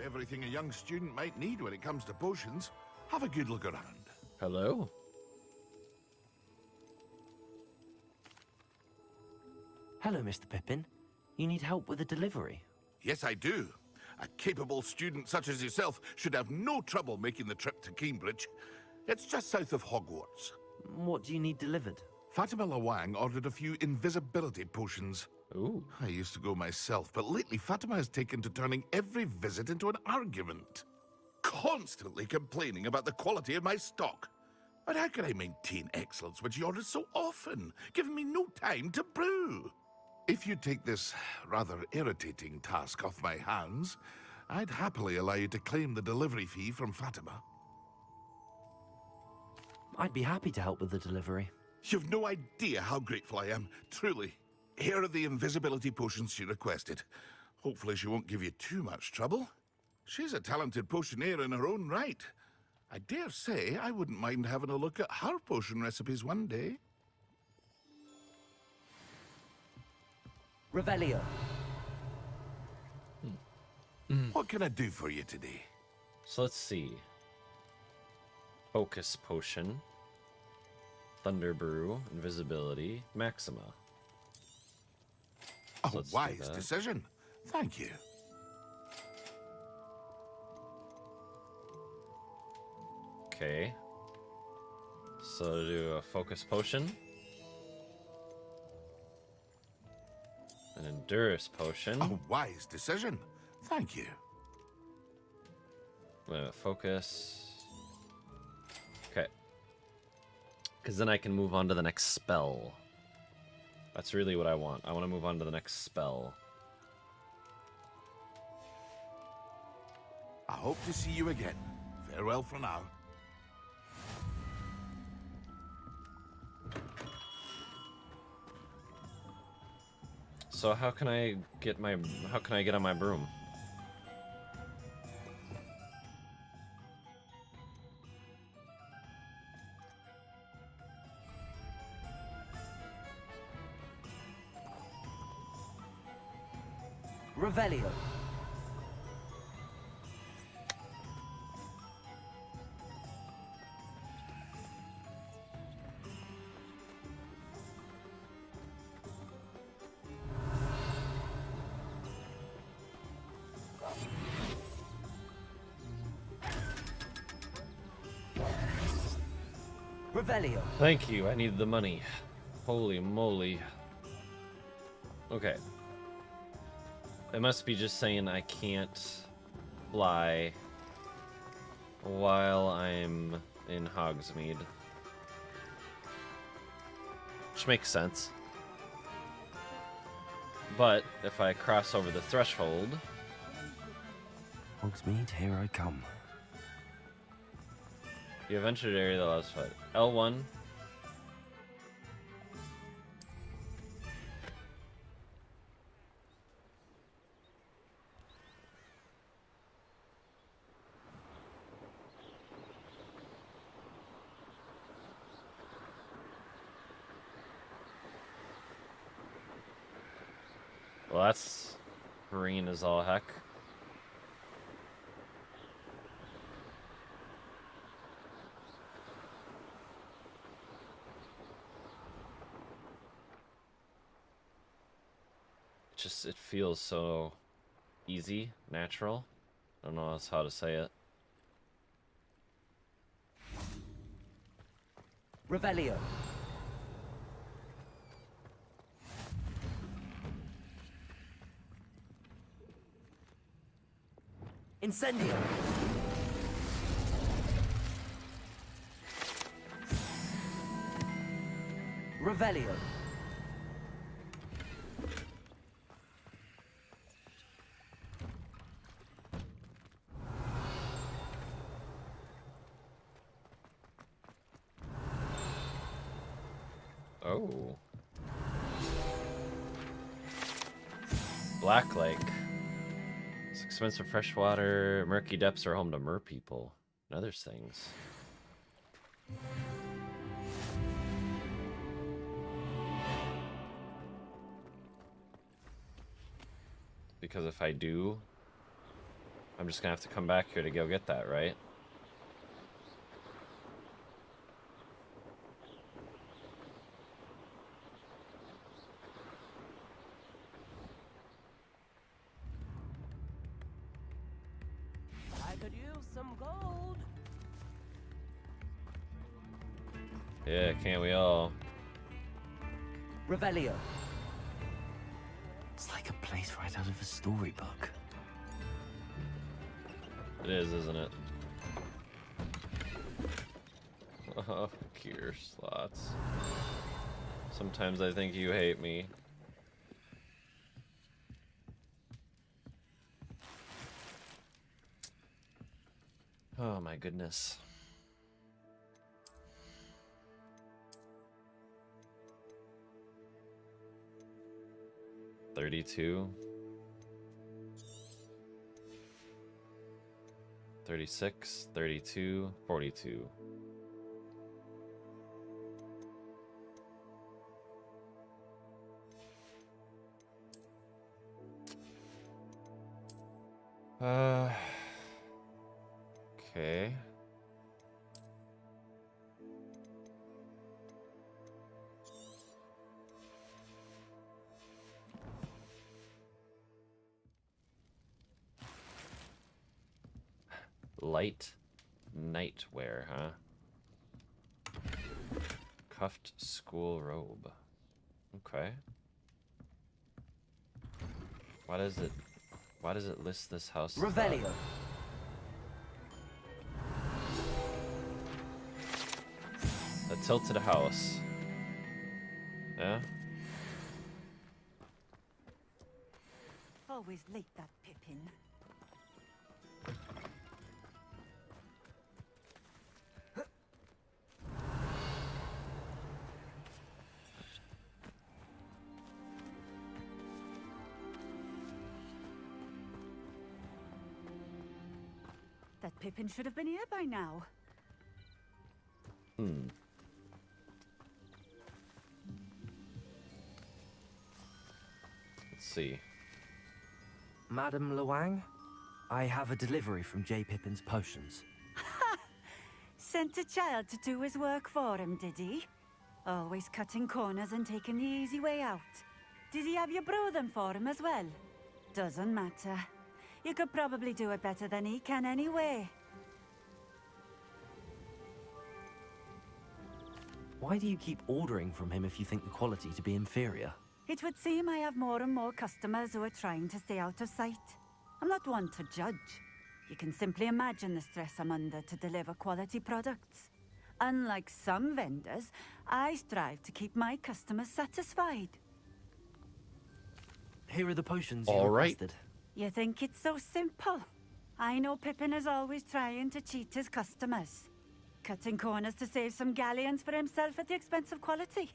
Everything a young student might need when it comes to potions. Have a good look around. hello. Hello, Mr. Pippin. You need help with a delivery? Yes, I do. A capable student such as yourself should have no trouble making the trip to Keenbridge. It's just south of Hogwarts. What do you need delivered? Fatima Lawang ordered a few invisibility potions. Ooh. I used to go myself, but lately Fatima has taken to turning every visit into an argument. Constantly complaining about the quality of my stock. But how can I maintain excellence when she orders so often, giving me no time to brew? If you take this rather irritating task off my hands, I'd happily allow you to claim the delivery fee from Fatima. I'd be happy to help with the delivery. You've no idea how grateful I am, truly. Here are the invisibility potions she requested. Hopefully she won't give you too much trouble. She's a talented potioneer in her own right. I dare say I wouldn't mind having a look at her potion recipes one day. Revelio. Hmm. Hmm. What can I do for you today? So let's see. Focus potion. Thunder brew, invisibility, Maxima. A let's wise decision. Thank you. Okay. So do a focus potion. An endurance potion. A wise decision. Thank you. Uh, focus. Okay. Because then I can move on to the next spell. That's really what I want. I want to move on to the next spell. I hope to see you again. Farewell for now. So how can I get my how can I get on my broom? Revelio. Thank you. I need the money. Holy moly. Okay. It must be just saying I can't fly while I'm in Hogsmeade. Which makes sense. But if I cross over the threshold, Hogsmeade, here I come. you have entered area that allows fight. L1. As all heck. Just it feels so easy, natural. I don't know how to say it. Revelio. Incendio. Revelio. Expensive freshwater. Murky depths are home to mer people and other things. Because if I do, I'm just gonna have to come back here to go get that, right? Revelio. It's like a place right out of a storybook. It is, isn't it? Oh, gear slots. Sometimes I think you hate me. Oh my goodness. Thirty-two. Thirty-six, thirty-two, forty-two. Uh. Okay. Light nightwear, huh? Cuffed school robe. Okay. Why does it why does it list this house? Revelio. A tilted house. Yeah? Always late, that Pippin. That Pippin should have been here by now. Hmm. Let's see. Madam Luang, I have a delivery from J. Pippin's Potions. Sent a child to do his work for him, did he? Always cutting corners and taking the easy way out. Did he have you brew them for him as well? Doesn't matter. You could probably do it better than he can anyway. Why do you keep ordering from him if you think the quality to be inferior? It would seem I have more and more customers who are trying to stay out of sight. I'm not one to judge. You can simply imagine the stress I'm under to deliver quality products. Unlike some vendors, I strive to keep my customers satisfied. Here are the potions you All right. requested. You think it's so simple? I know Pippin is always trying to cheat his customers. Cutting corners to save some galleons for himself at the expense of quality.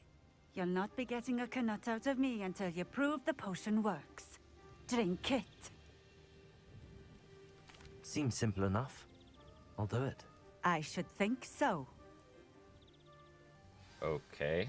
You'll not be getting a Knut out of me until you prove the potion works. Drink it. Seems simple enough. I'll do it. I should think so. Okay.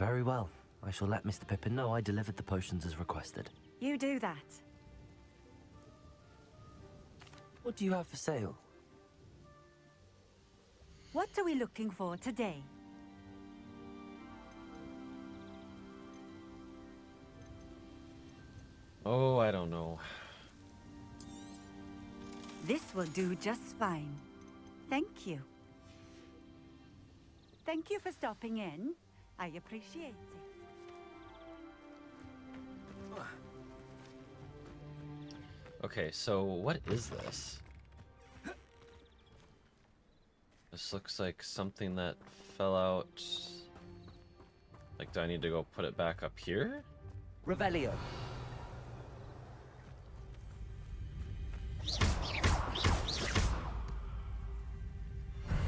Very well. I shall let Mr. Pippin know I delivered the potions as requested. You do that. What do you have for sale? What are we looking for today? Oh, I don't know. This will do just fine. Thank you. Thank you for stopping in. I appreciate it. Okay, so what is this? This looks like something that fell out. Like, do I need to go put it back up here? Revelio.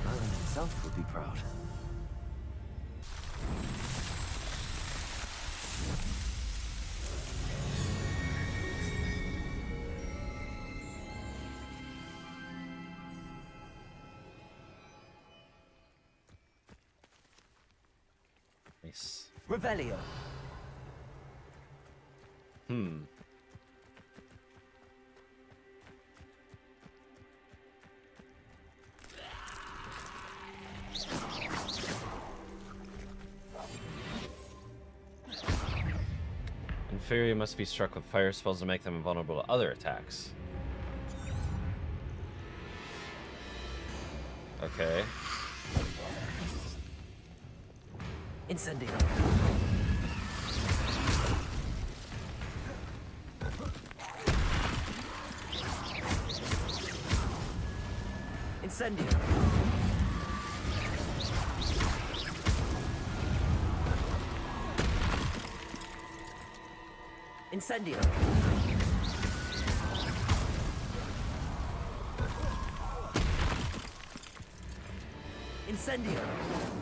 Merlin himself would be proud. Revelio. Hmm. Inferi must be struck with fire spells to make them invulnerable to other attacks. Okay. Incendio. Incendio. Incendio. Incendio.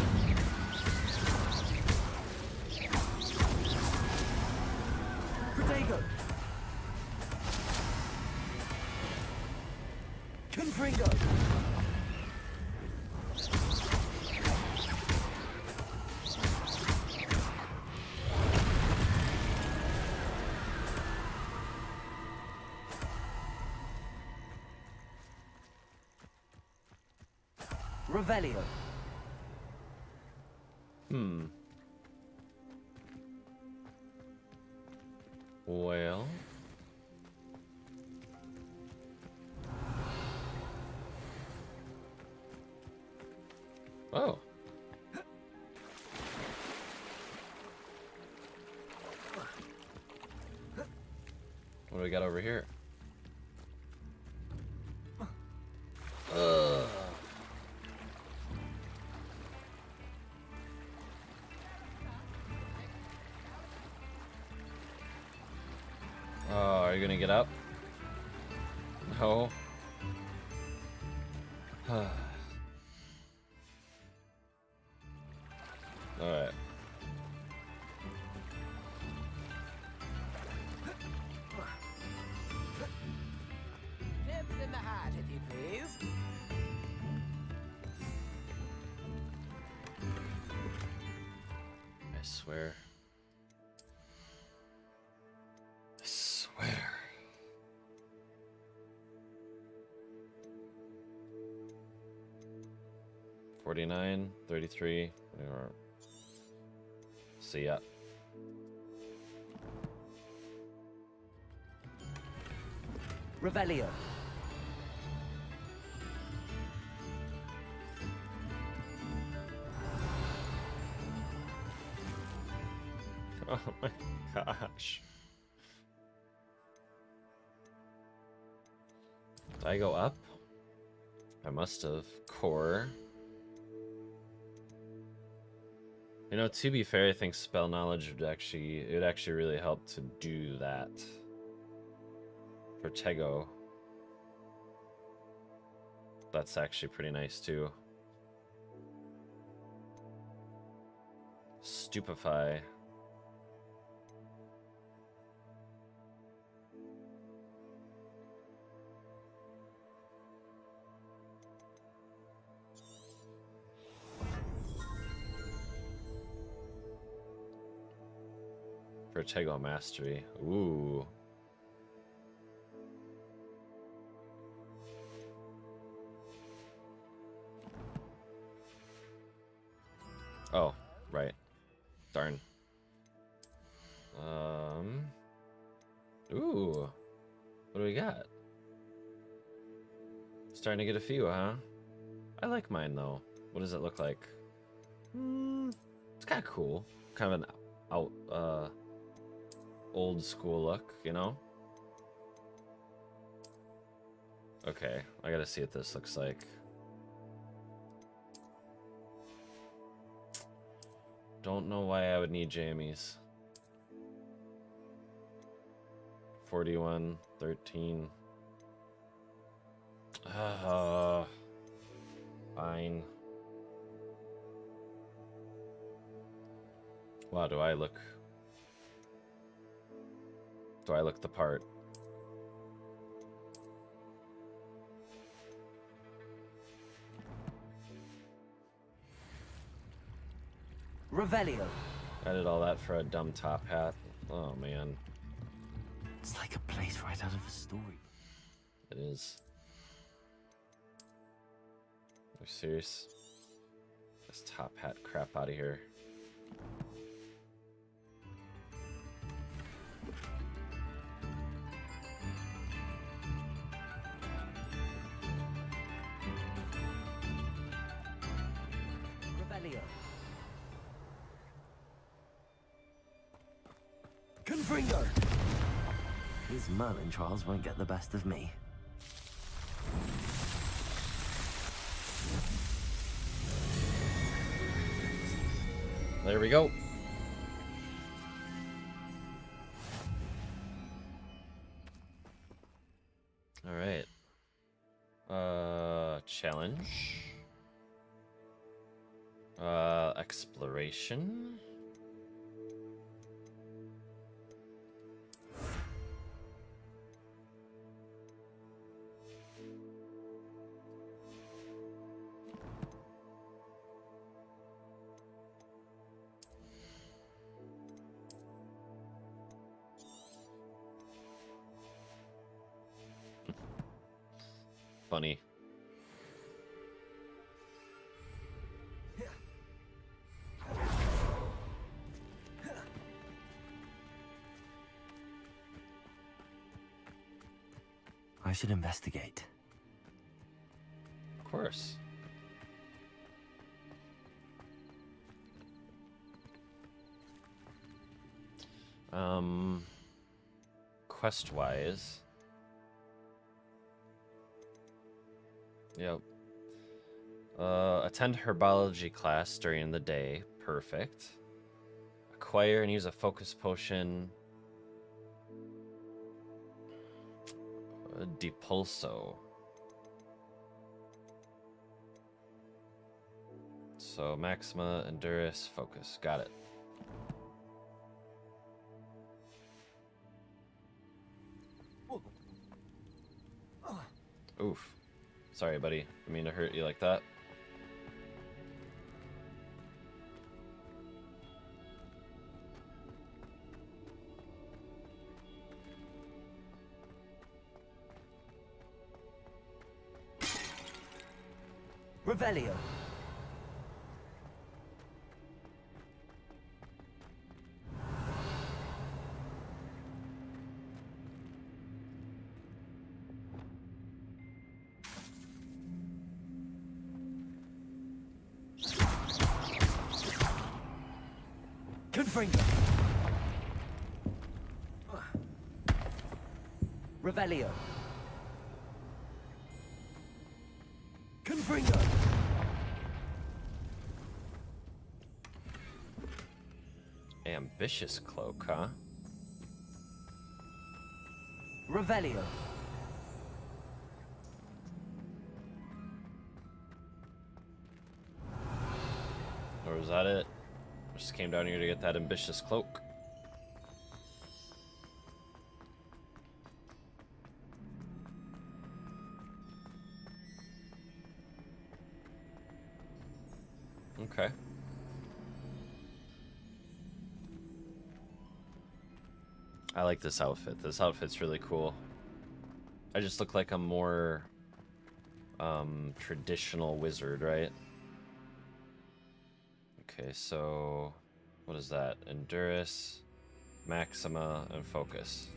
Revelio. Hmm. Well. Oh. What do we got over here? Up? No. 49, 33. Or... See ya. Revelio. Oh my gosh. Did I go up? I must have. Core. You know, to be fair, I think spell knowledge would actually it would actually really help to do that. Protego. That's actually pretty nice too. Stupefy. Protego Mastery. Ooh. Oh, right. Darn. Um. Ooh. What do we got? Starting to get a few, huh? I like mine though. What does it look like? Mm, it's kind of cool. Kind of an out, uh, old school look, you know? Okay, I gotta see what this looks like. Don't know why I would need jammies. 41, 13. Uh, fine. Wow, do I look... Do I look the part? Revelio. I did all that for a dumb top hat. Oh man. It's like a place right out of a story. It is. Are you serious? This top hat crap out of here. Merlin trials won't get the best of me. There we go. All right. Uh, challenge. Uh, exploration. Should investigate. Of course. Um, quest wise. Yep. Uh, attend herbology class during the day. Perfect. Acquire and use a focus potion. Depulso. So Maxima, Endurus, Focus. Got it. Oof. Sorry, buddy. I mean to hurt you like that. earlier. Confringo. Ambitious cloak, huh? Revelio. Or is that it? Just came down here to get that ambitious cloak. Like this outfit. This outfit's really cool. I just look like a more um, traditional wizard, right? Okay, so what is that? Endurus, Maxima, and Focus.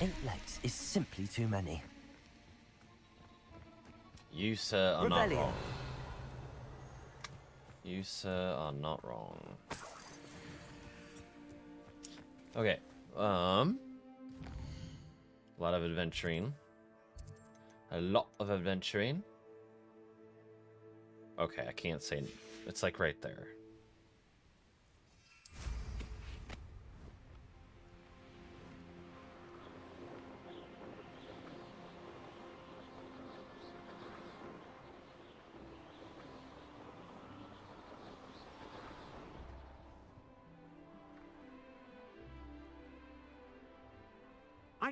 That? legs is simply too many. You, sir, are not wrong. You, sir, are not wrong. Okay. Um. A lot of adventuring. A lot of adventuring. Okay, I can't say. It's like right there.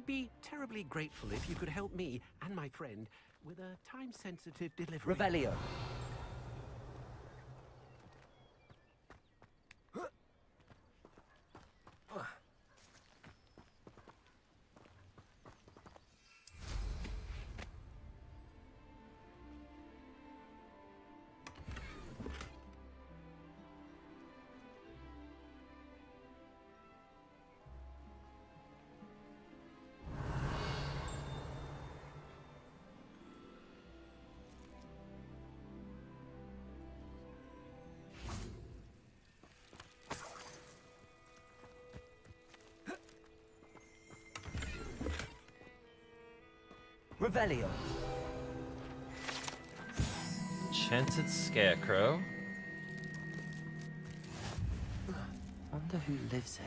Be terribly grateful if you could help me and my friend with a time-sensitive delivery. Revelio. Revelio. Enchanted Scarecrow. Wonder who lives here.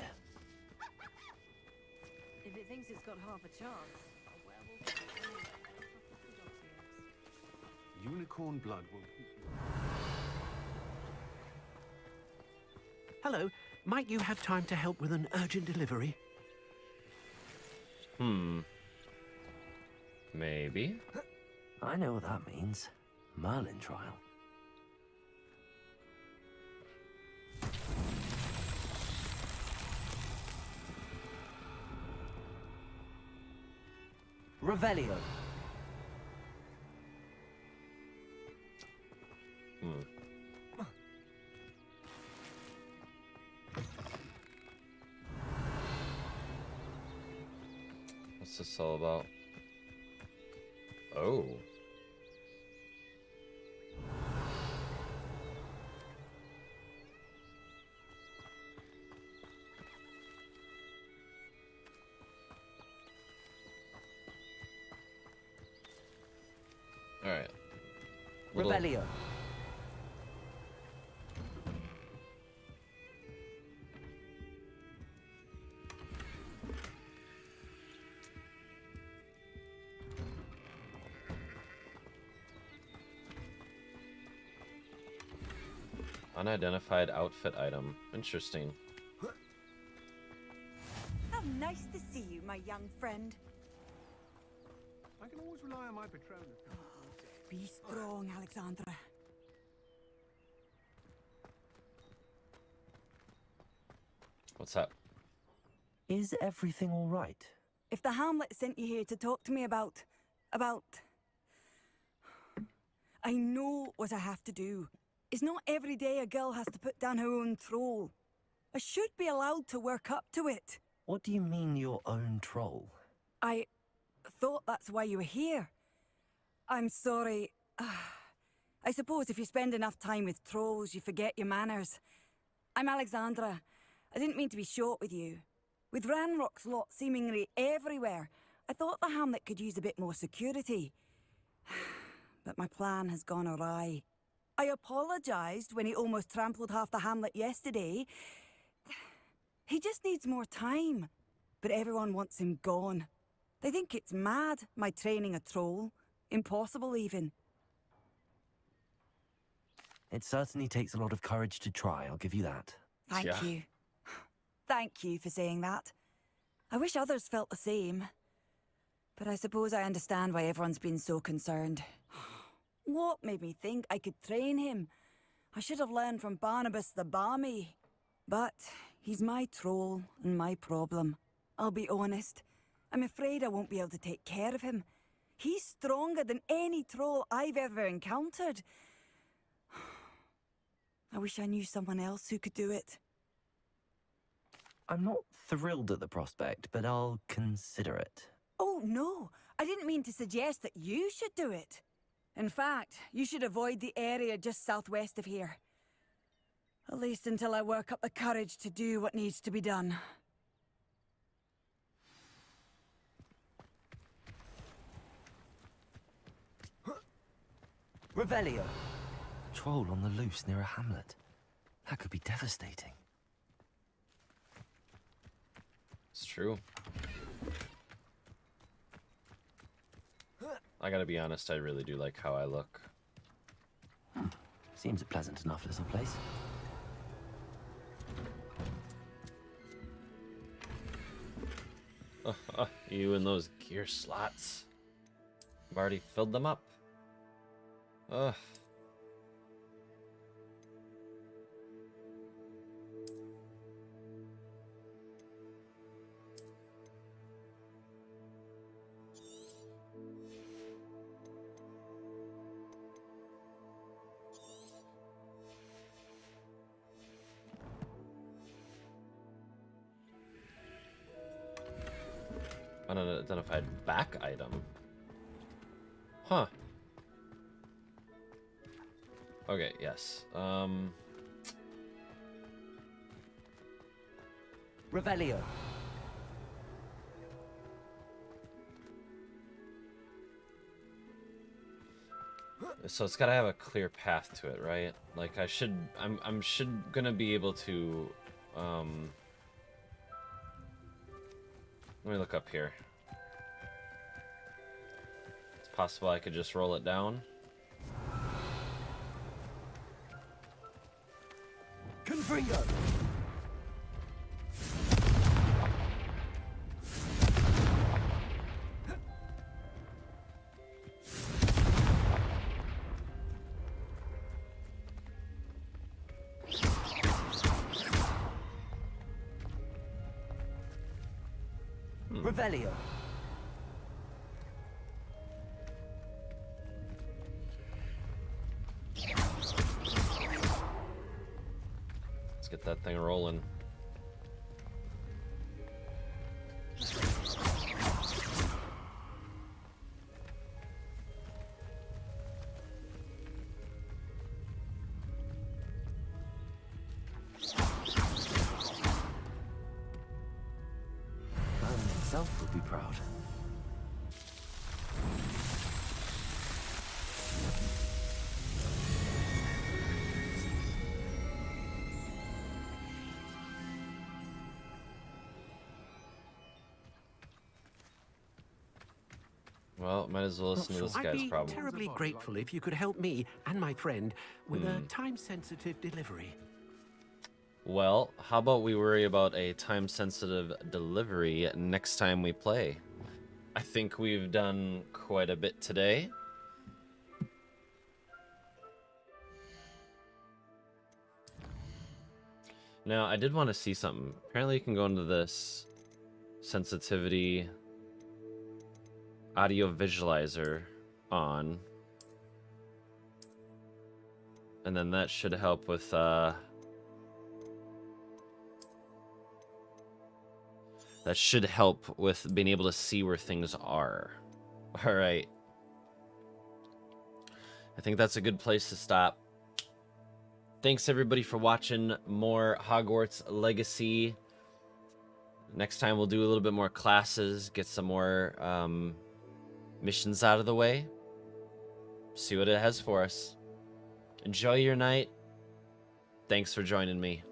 If it thinks it's got half a chance, a werewolf. Unicorn blood will. Hello, might you have time to help with an urgent delivery? Hmm. Maybe. I know what that means. Merlin trial. Revelio. Hmm. Little- Revelio. Unidentified outfit item. Interesting. How nice to see you, my young friend. I can always rely on my Patronus. Be strong, Alexandra. What's up? Is everything all right? If the Hamlet sent you here to talk to me about. about. I know what I have to do. It's not every day a girl has to put down her own troll. I should be allowed to work up to it. What do you mean your own troll? I thought that's why you were here. I'm sorry. I suppose if you spend enough time with trolls, you forget your manners. I'm Alexandra. I didn't mean to be short with you. With Ranrock's lot seemingly everywhere, I thought the hamlet could use a bit more security. But my plan has gone awry. I apologised when he almost trampled half the hamlet yesterday. He just needs more time. But everyone wants him gone. They think it's mad, my training a troll. Impossible, even. It certainly takes a lot of courage to try, I'll give you that. Thank Yeah. you. Thank you for saying that. I wish others felt the same. But I suppose I understand why everyone's been so concerned. What made me think I could train him? I should have learned from Barnabas the Barmy. But he's my troll and my problem. I'll be honest. I'm afraid I won't be able to take care of him. He's stronger than any troll I've ever encountered. I wish I knew someone else who could do it. I'm not thrilled at the prospect, but I'll consider it. Oh, no. I didn't mean to suggest that you should do it. In fact, you should avoid the area just southwest of here. At least until I work up the courage to do what needs to be done. Revelio. Troll on the loose near a hamlet. That could be devastating. It's true. I gotta be honest, I really do like how I look. Seems a pleasant enough little place. you and those gear slots. I've already filled them up. Ugh. Unidentified back item. Huh. Okay, yes. Um Revelio. so it's gotta have a clear path to it, right? Like I should I'm I'm should gonna be able to um let me look up here. It's possible I could just roll it down. Confringo. As well listen to this I'd guy's be problem. terribly grateful if you could help me and my friend with a Hmm. time-sensitive delivery. Well, how about we worry about a time-sensitive delivery next time we play? I think we've done quite a bit today. Now, I did want to see something. Apparently, you can go into this sensitivity audio visualizer on. And then that should help with, uh... That should help with being able to see where things are. Alright. I think that's a good place to stop. Thanks everybody for watching more Hogwarts Legacy. Next time we'll do a little bit more classes, get some more um, missions out of the way. See what it has for us. Enjoy your night. Thanks for joining me.